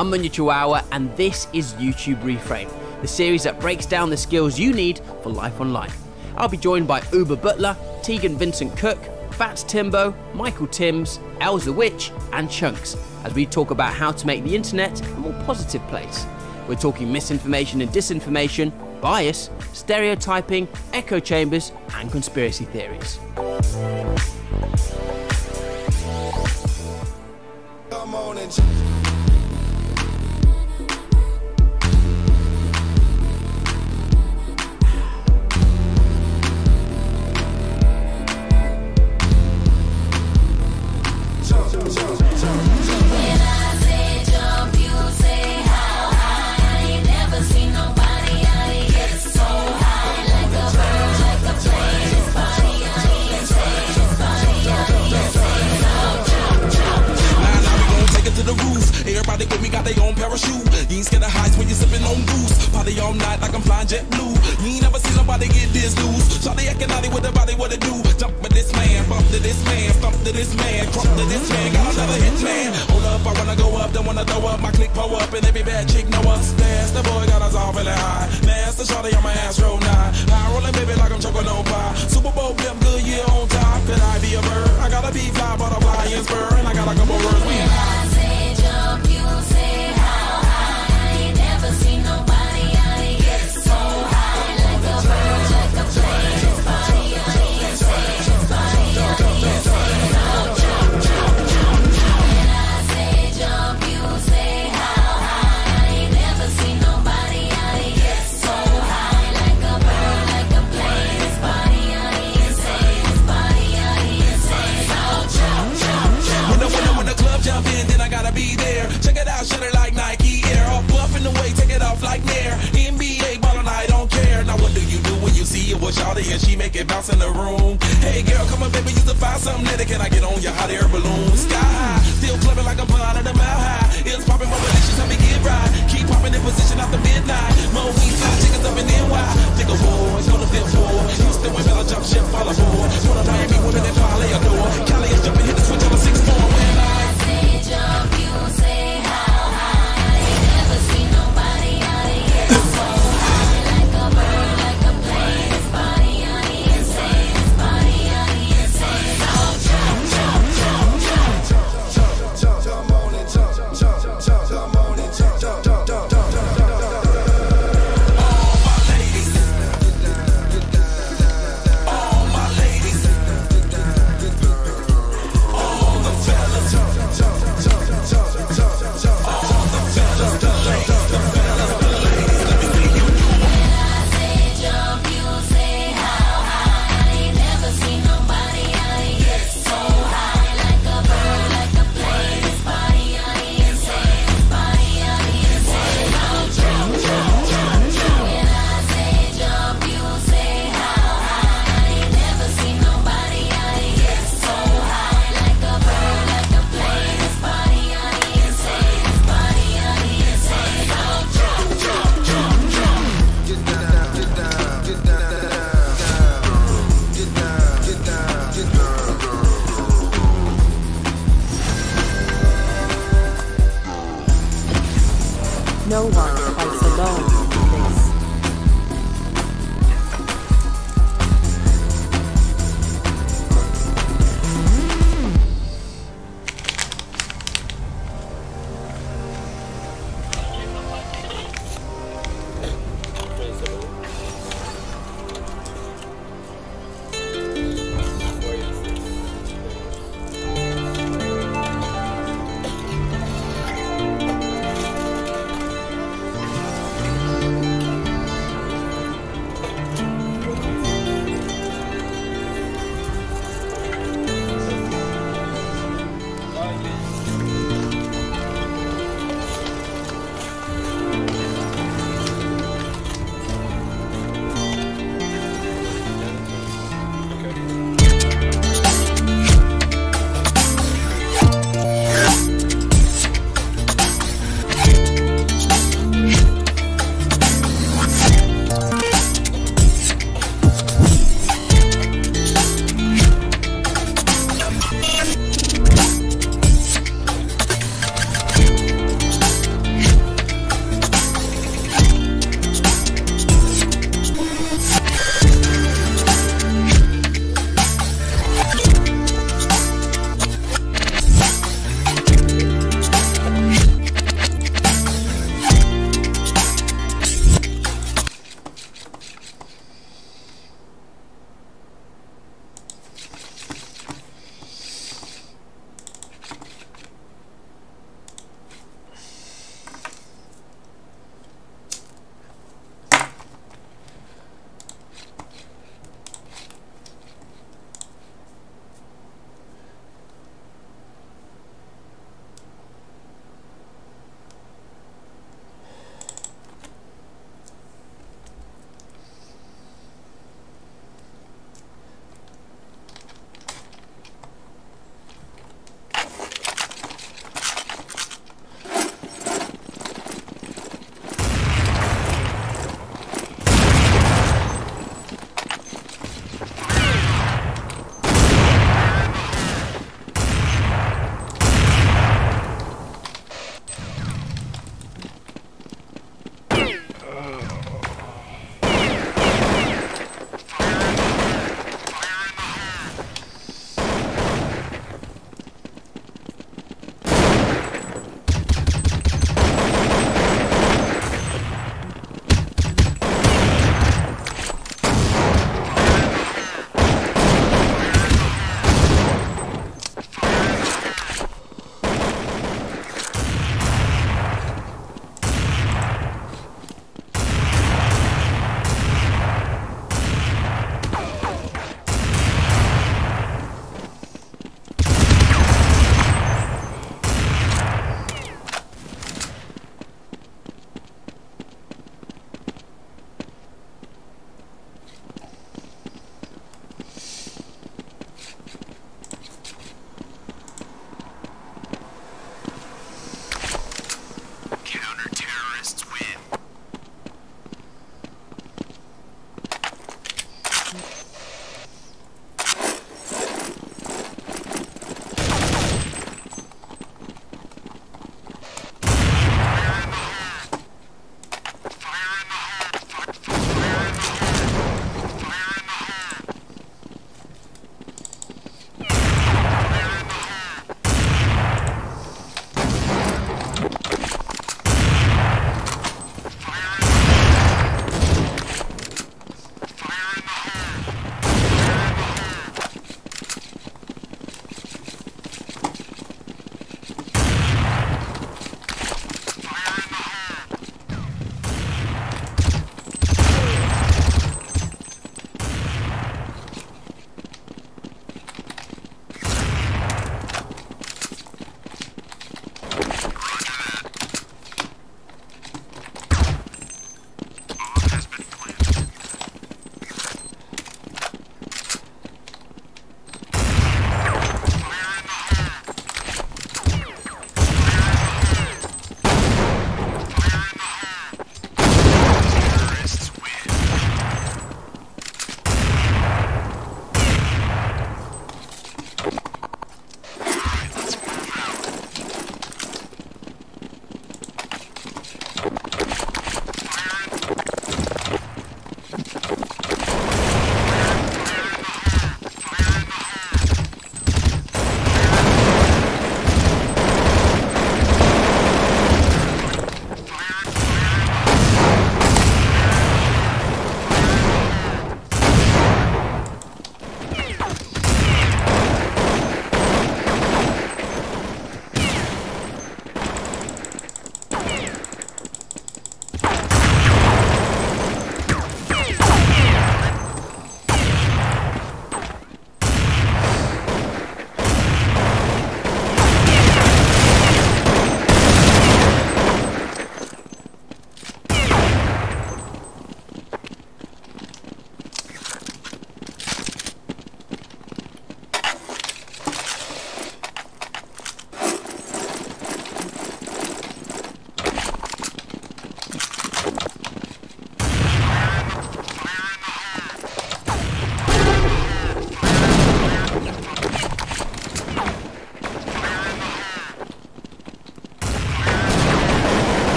I'm Munya Chawawa, and this is YouTube Reframe, the series that breaks down the skills you need for life online. I'll be joined by Uber Butler, Tegan Vincent Cook, Fats Timbo, Michael Timms, Elza the Witch, and Chunks as we talk about how to make the internet a more positive place. We're talking misinformation and disinformation, bias, stereotyping, echo chambers, and conspiracy theories. Come on and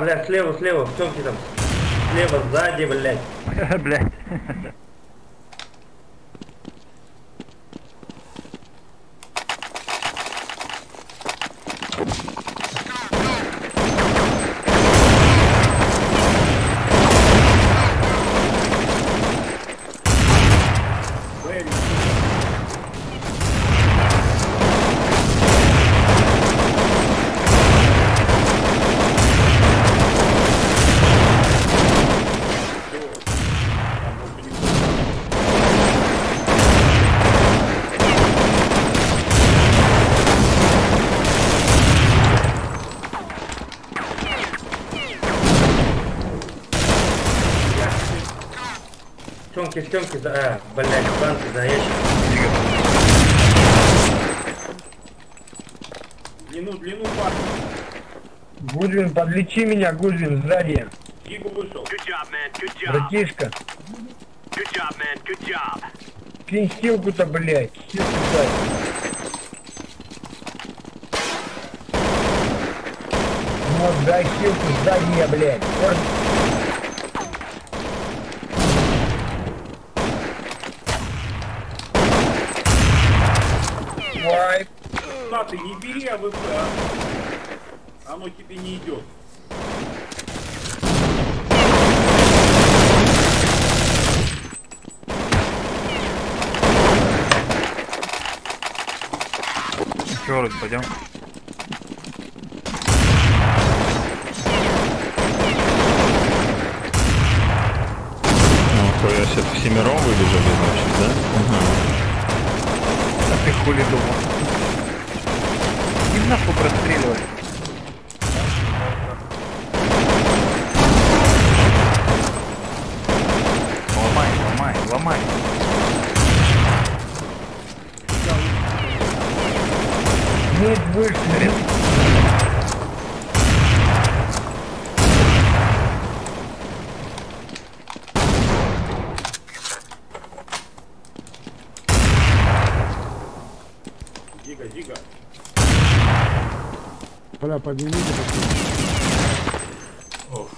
блядь, слева, слева, в темке там. Слева, сзади, блядь. *laughs* Блядь. Штемки, штемки, да, а, блядь, да. за ящик. Длину, длину банки. Гузин, подлечи меня, Гузин, сзади. Гигу вышел. Братишка. Кинь силку, то блядь, стилку дай. Вот, дай силку сзади я, блядь. 不行。дико, дико. Поля поднимите. Ох.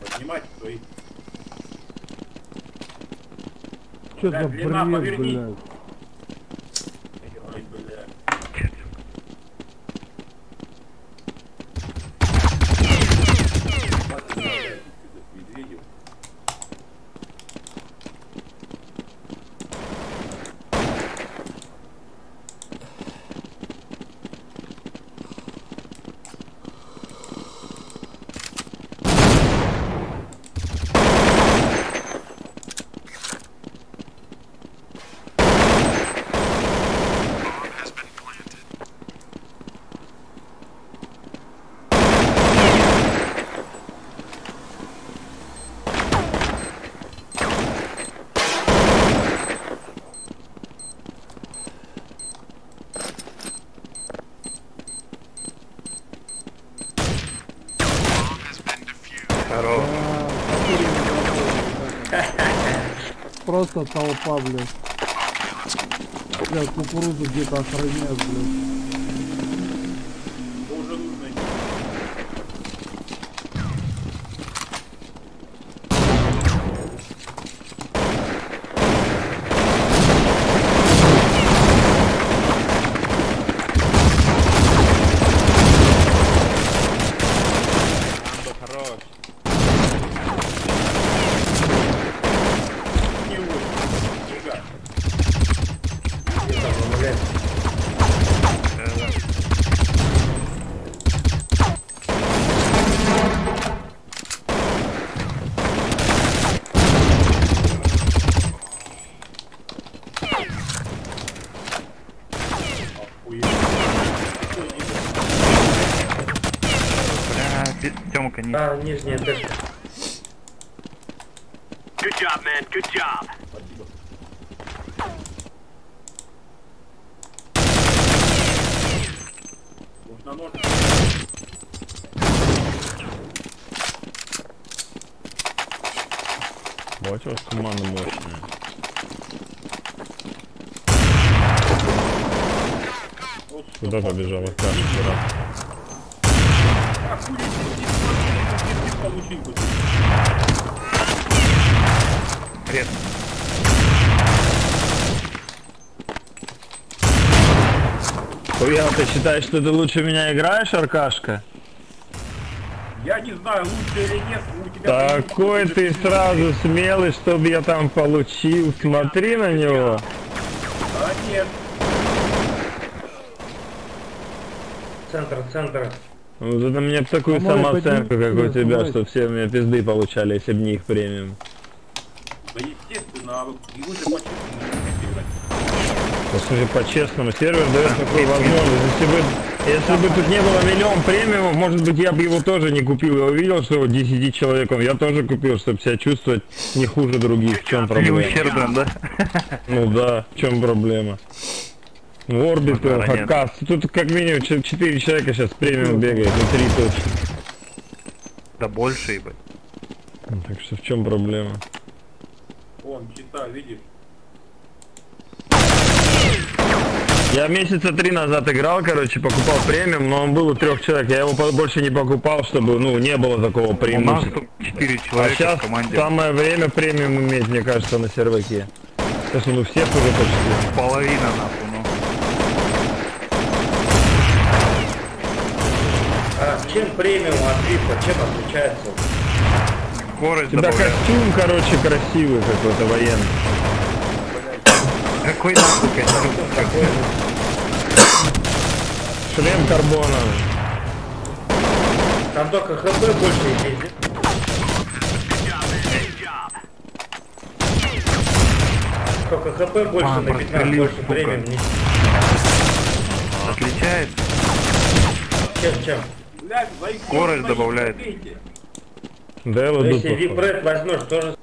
Поднимать, стой. Что за бред, блядь? Просто толпа, блядь. Блядь, кукурузу где-то охраняют, блядь. самая нижняя дырка. Good job, man. Good job. Нужно, нужно. Бать, у вас команда мощная. Куда побежала? Ты считаешь, что ты лучше меня играешь, Аркашка? Я не знаю, лучше или нет, у тебя... Такой ты сразу смелый, чтобы я там получил. Смотри на него. А нет. Центр, центр. Вот это мне такую А самооценку, как у тебя, что все мне пизды получали, если бы не их премиум. Да естественно, а играть. Послушай, по-честному, сервер дает такую возможность. Если бы, если бы тут не было миллион премиумов, может быть, я бы его тоже не купил. Я увидел, что вот 10 человек, он, я тоже купил, чтобы себя чувствовать не хуже других. В чем проблема? ущербным, да? Ну да, в чем проблема? В орбиту, Ну, да, нет. Хакас. Тут как минимум 4 человека сейчас премиум бегает, ну 3 точно. Да больше. Ну, Так что в чем проблема? Вон, чита, видишь? Я месяца три назад играл, короче, покупал премиум, но он был у трех человек. Я его больше не покупал, чтобы, ну, не было такого преимущества. тут четыре А человека сейчас в команде. самое время премиум иметь, мне кажется, на серваке. Сейчас он у всех уже почти. Половина нахуй, ну. А чем премиум от випа, чем отличается? Скорость У тебя добавляет. костюм, короче, красивый какой-то военный. Какой нахуй костюм? Шлем карбоновый. Там только хп больше ездит. Только хп больше А, на 15, прострелил, больше. Не... Отличается? Чем, чем? Скорость добавляет. Да тут Если випред возьмешь, тоже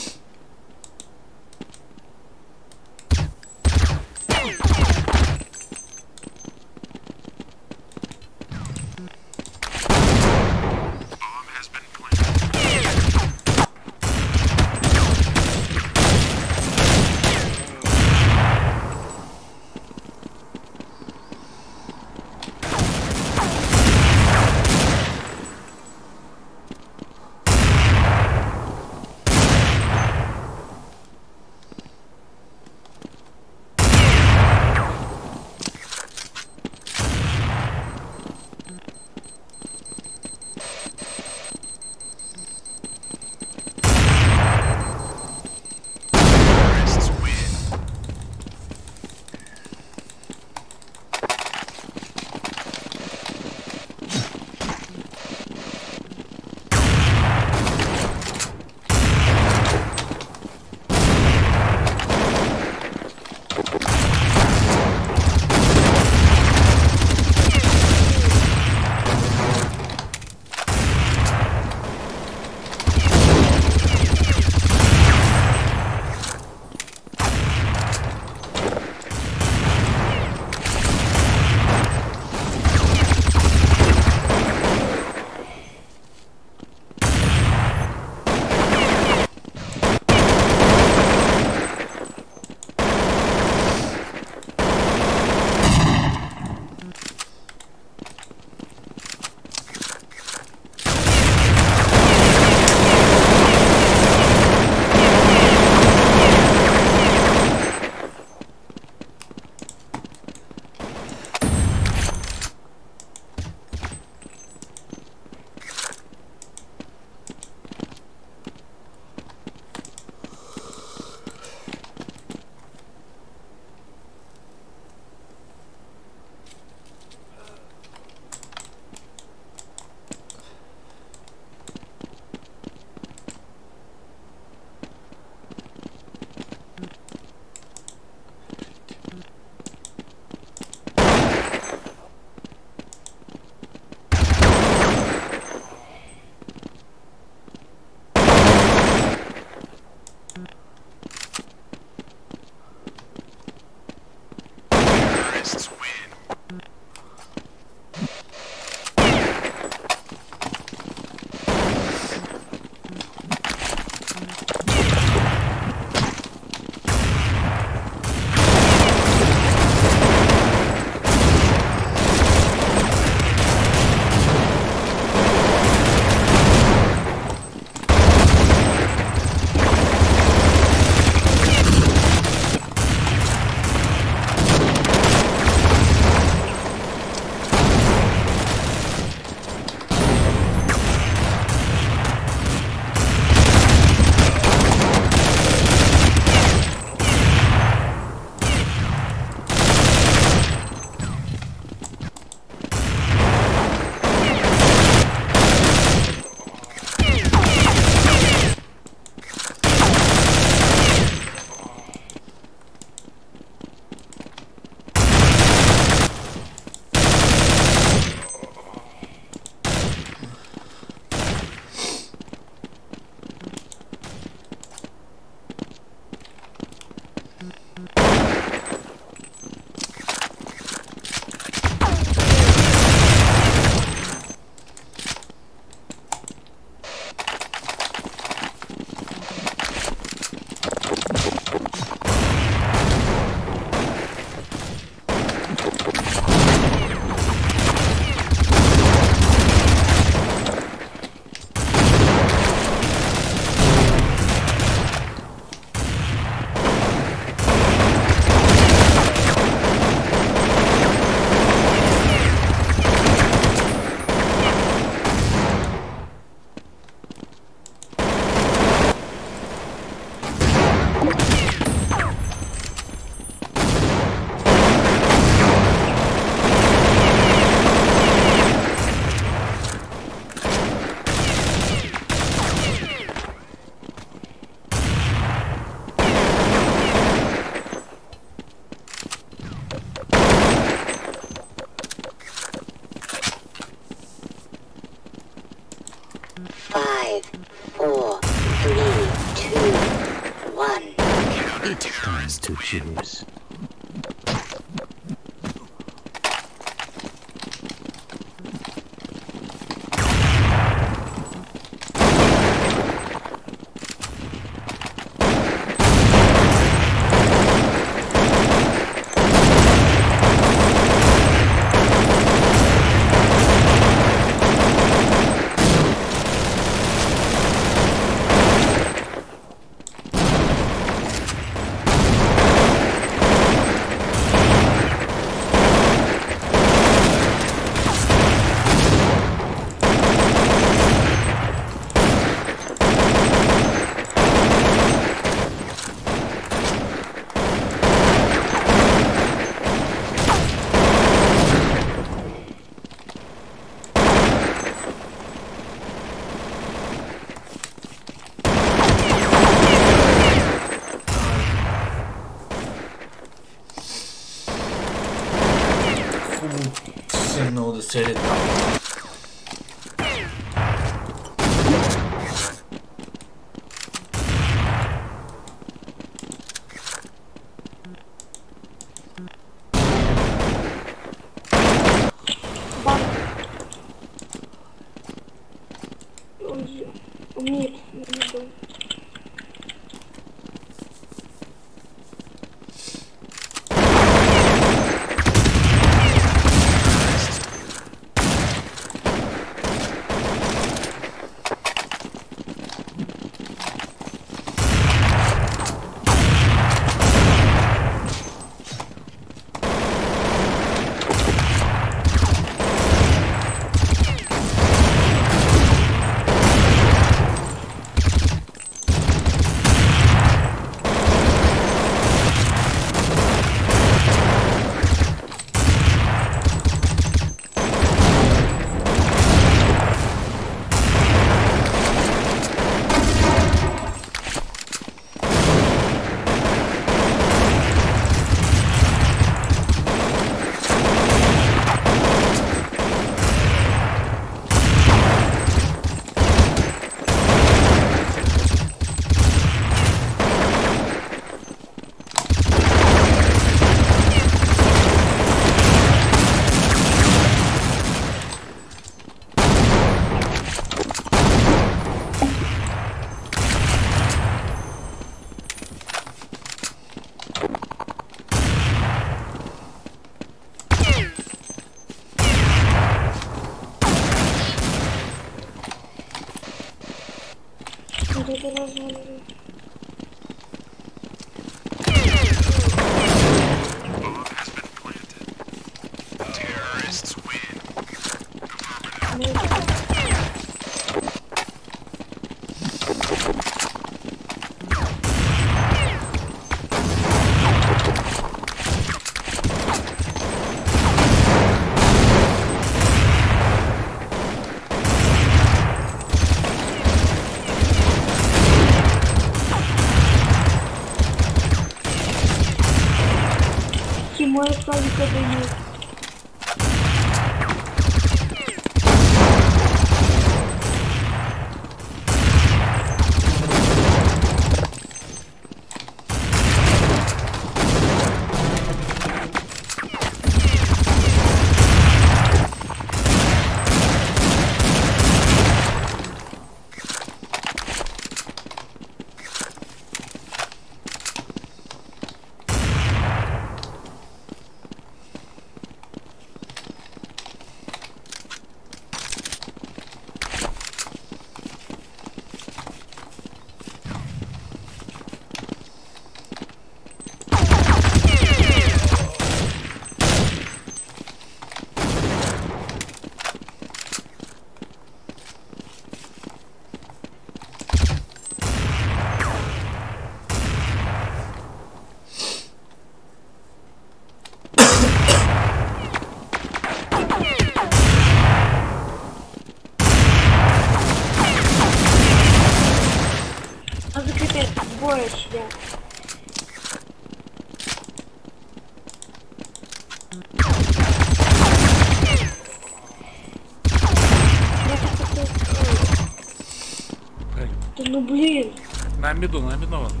Амидон, Аминован.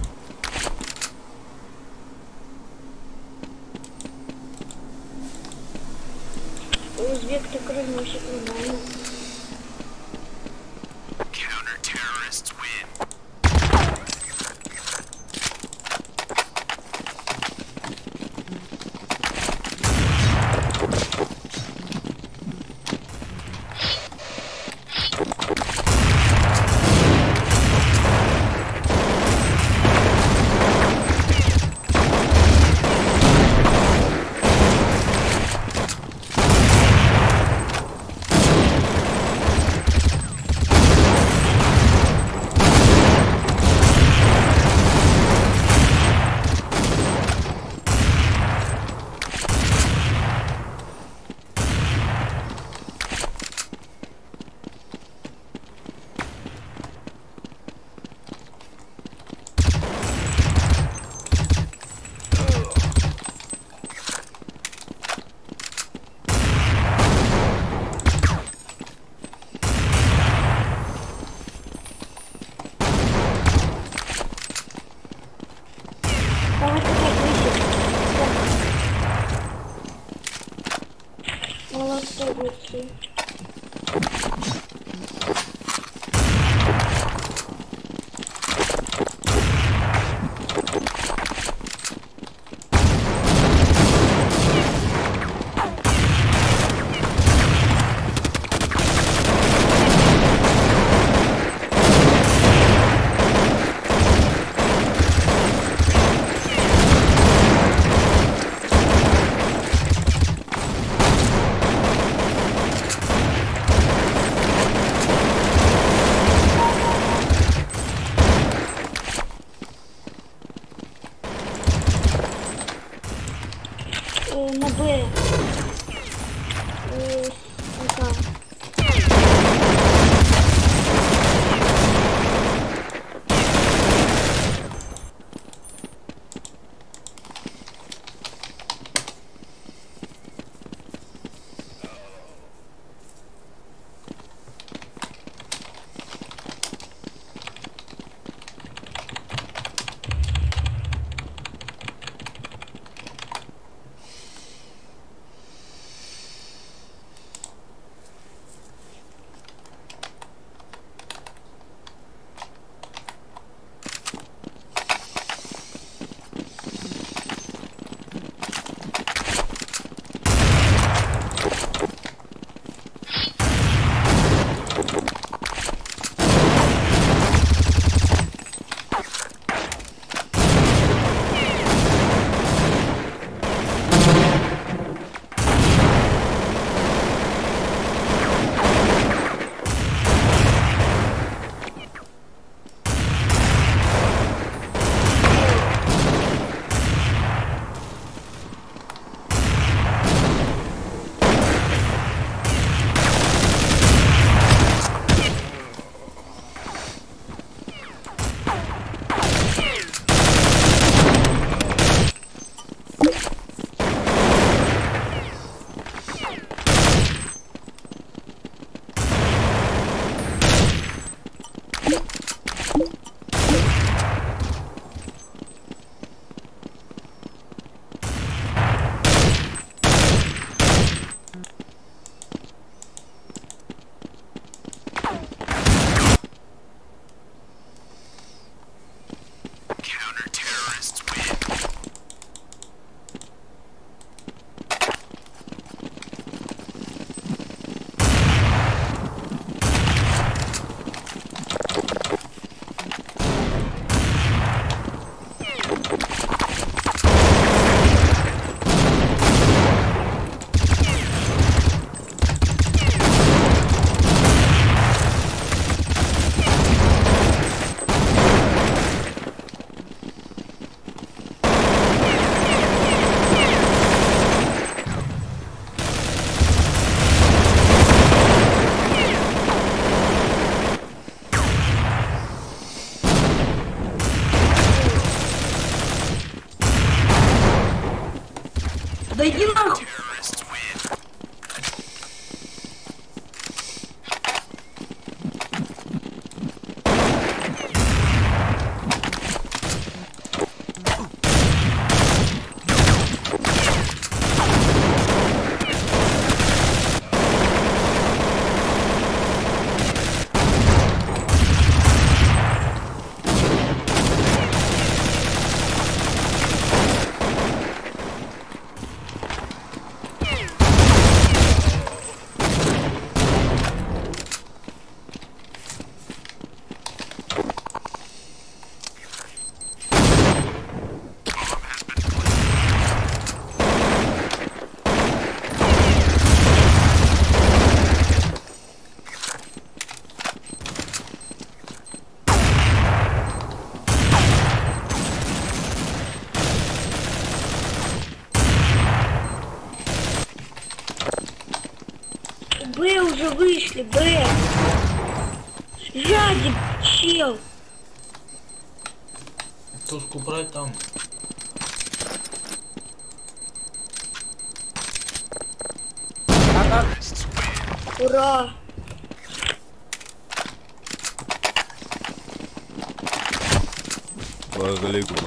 les gros.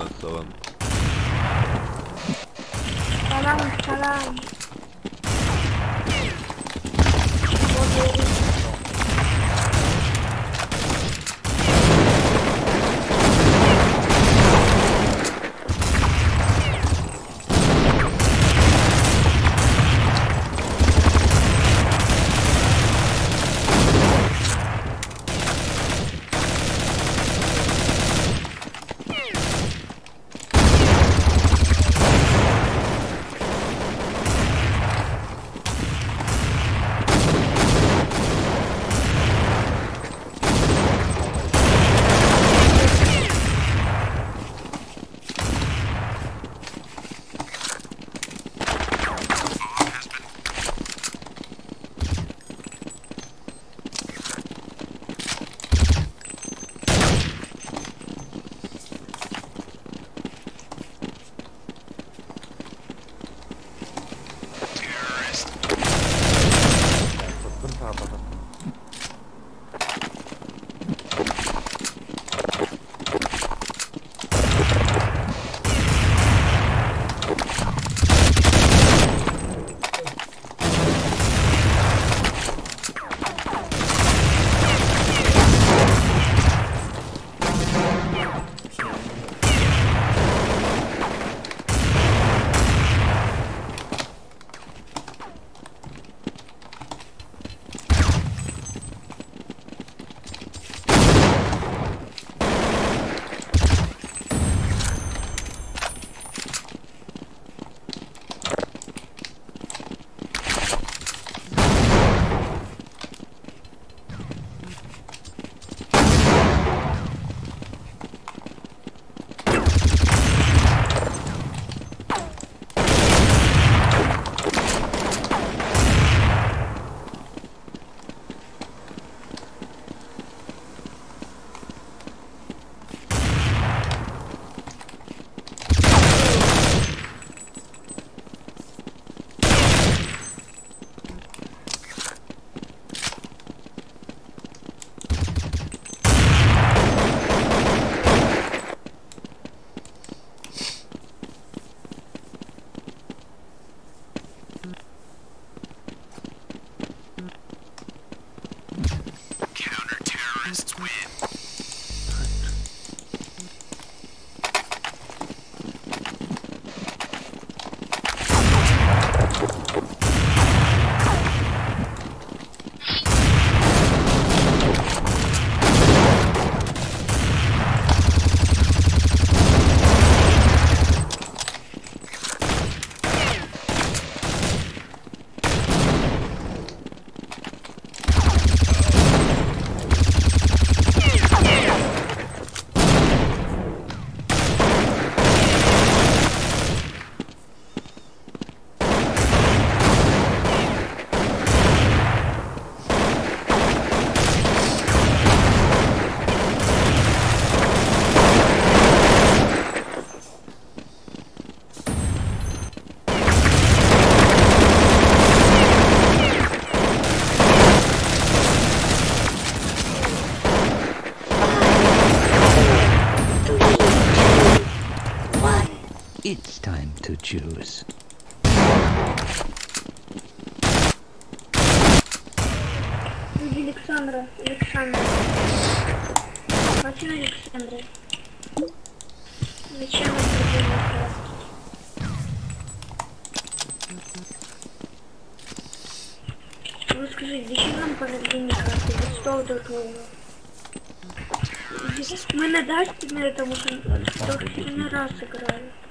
Мы на дачке на этом уже не раз играли.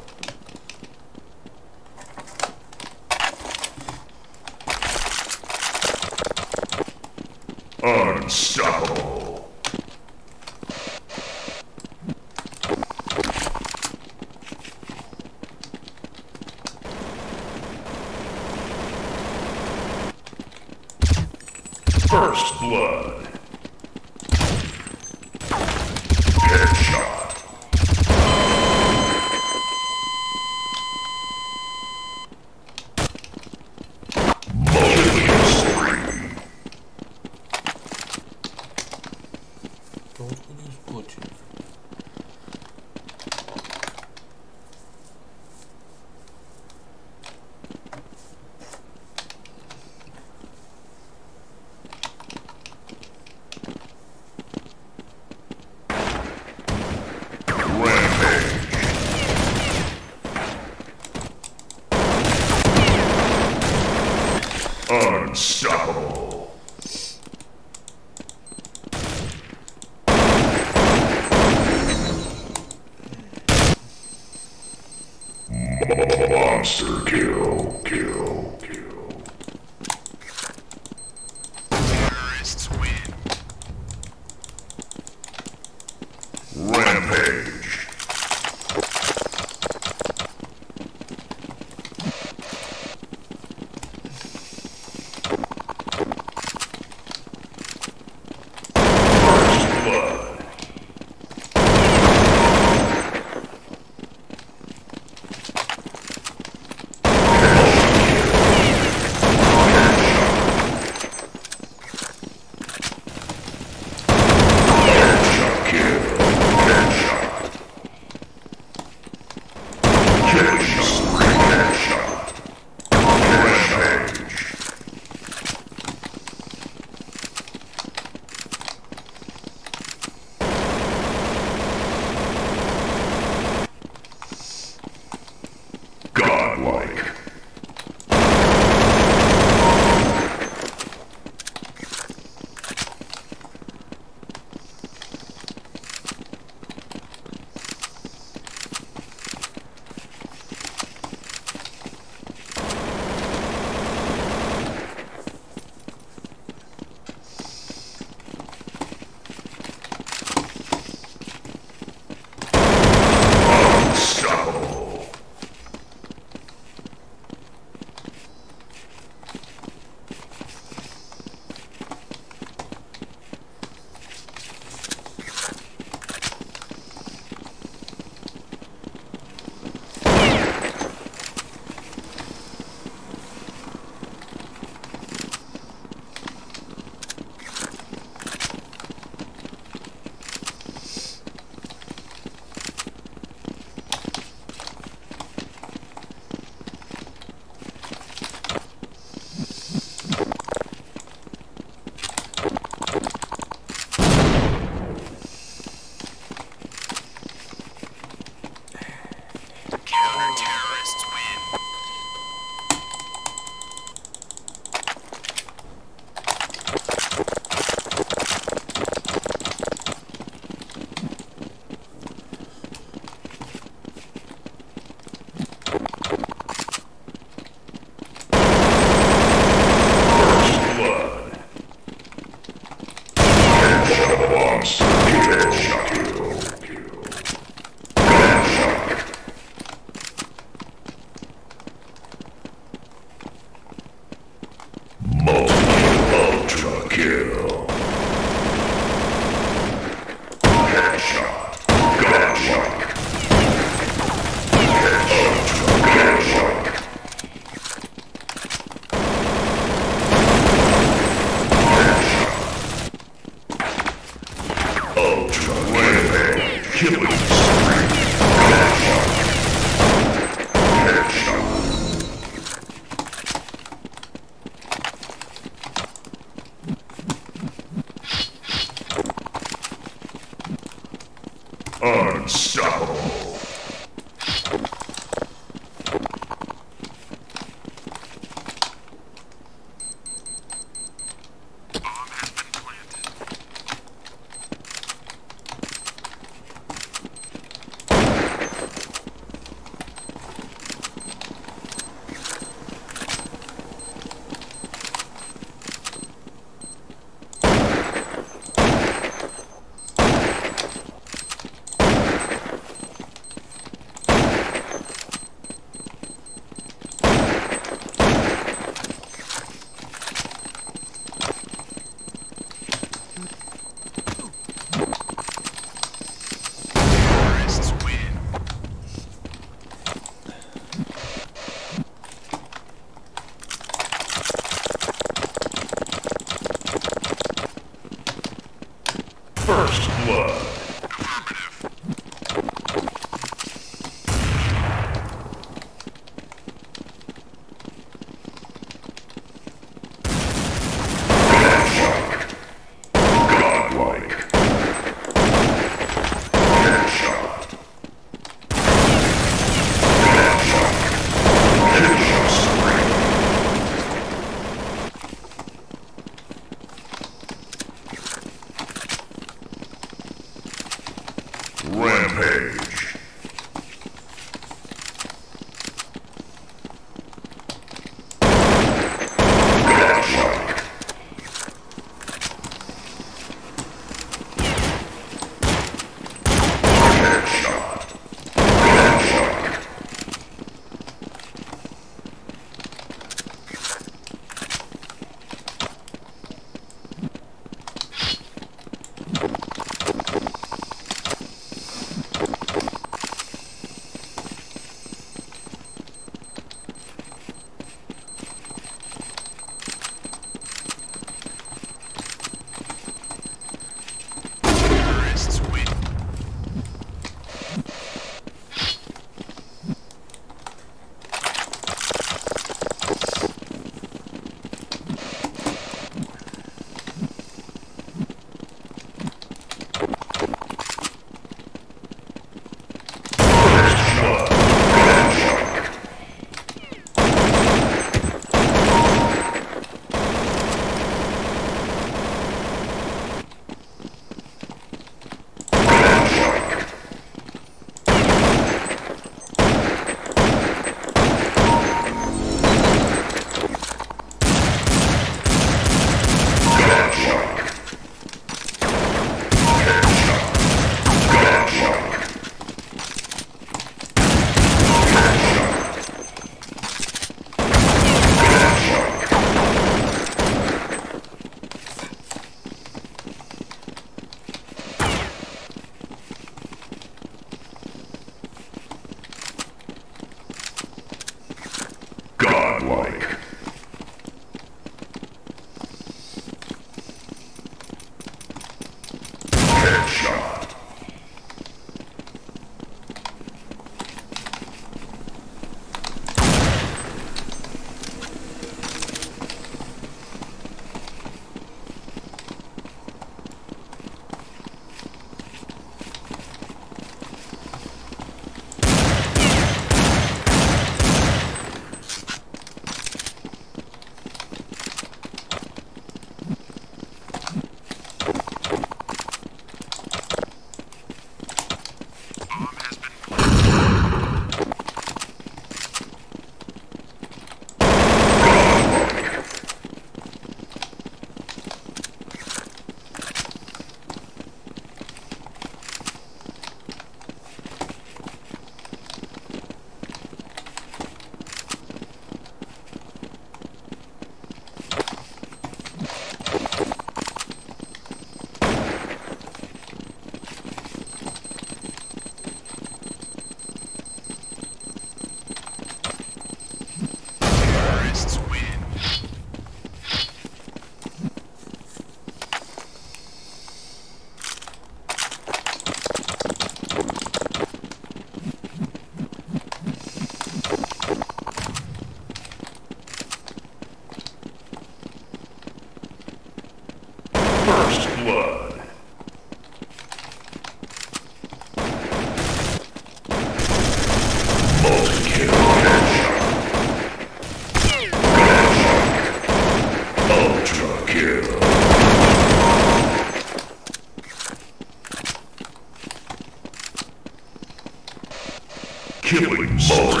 Killing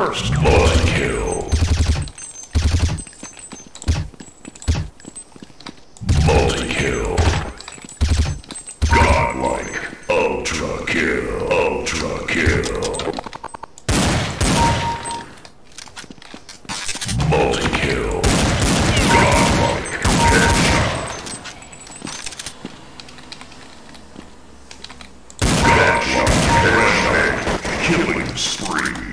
First blood kill. Multi-kill. Godlike. Ultra kill. Ultra kill. Multi-kill. Godlike. Headshot. Godlike. Headshot. Killing spree.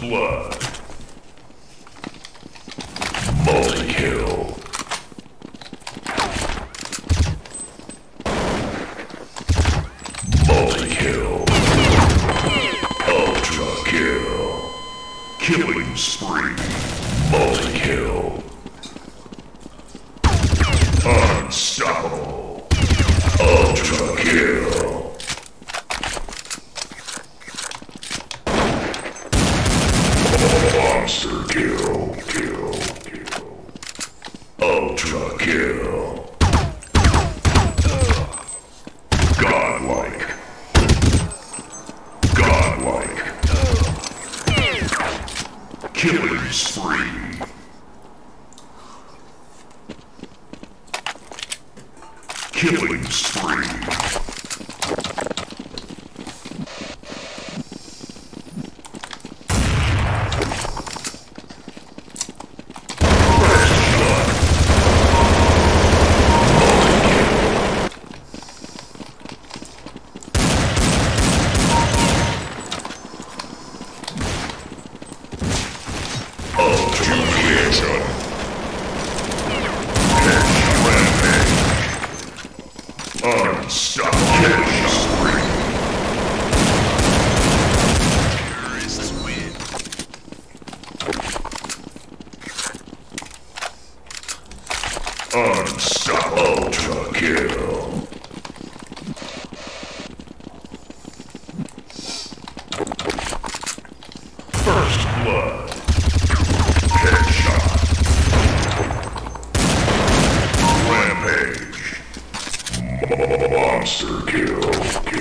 Blood. Multi-kill. Multi-kill. Ultra kill. Killing spree. Multi-kill. Unstoppable. Ultra kill. Monster kill, kill, kill. Ultra kill. Godlike. Godlike. Killing spree. Killing spree. kill. First blood. Headshot. Rampage. Monster kill.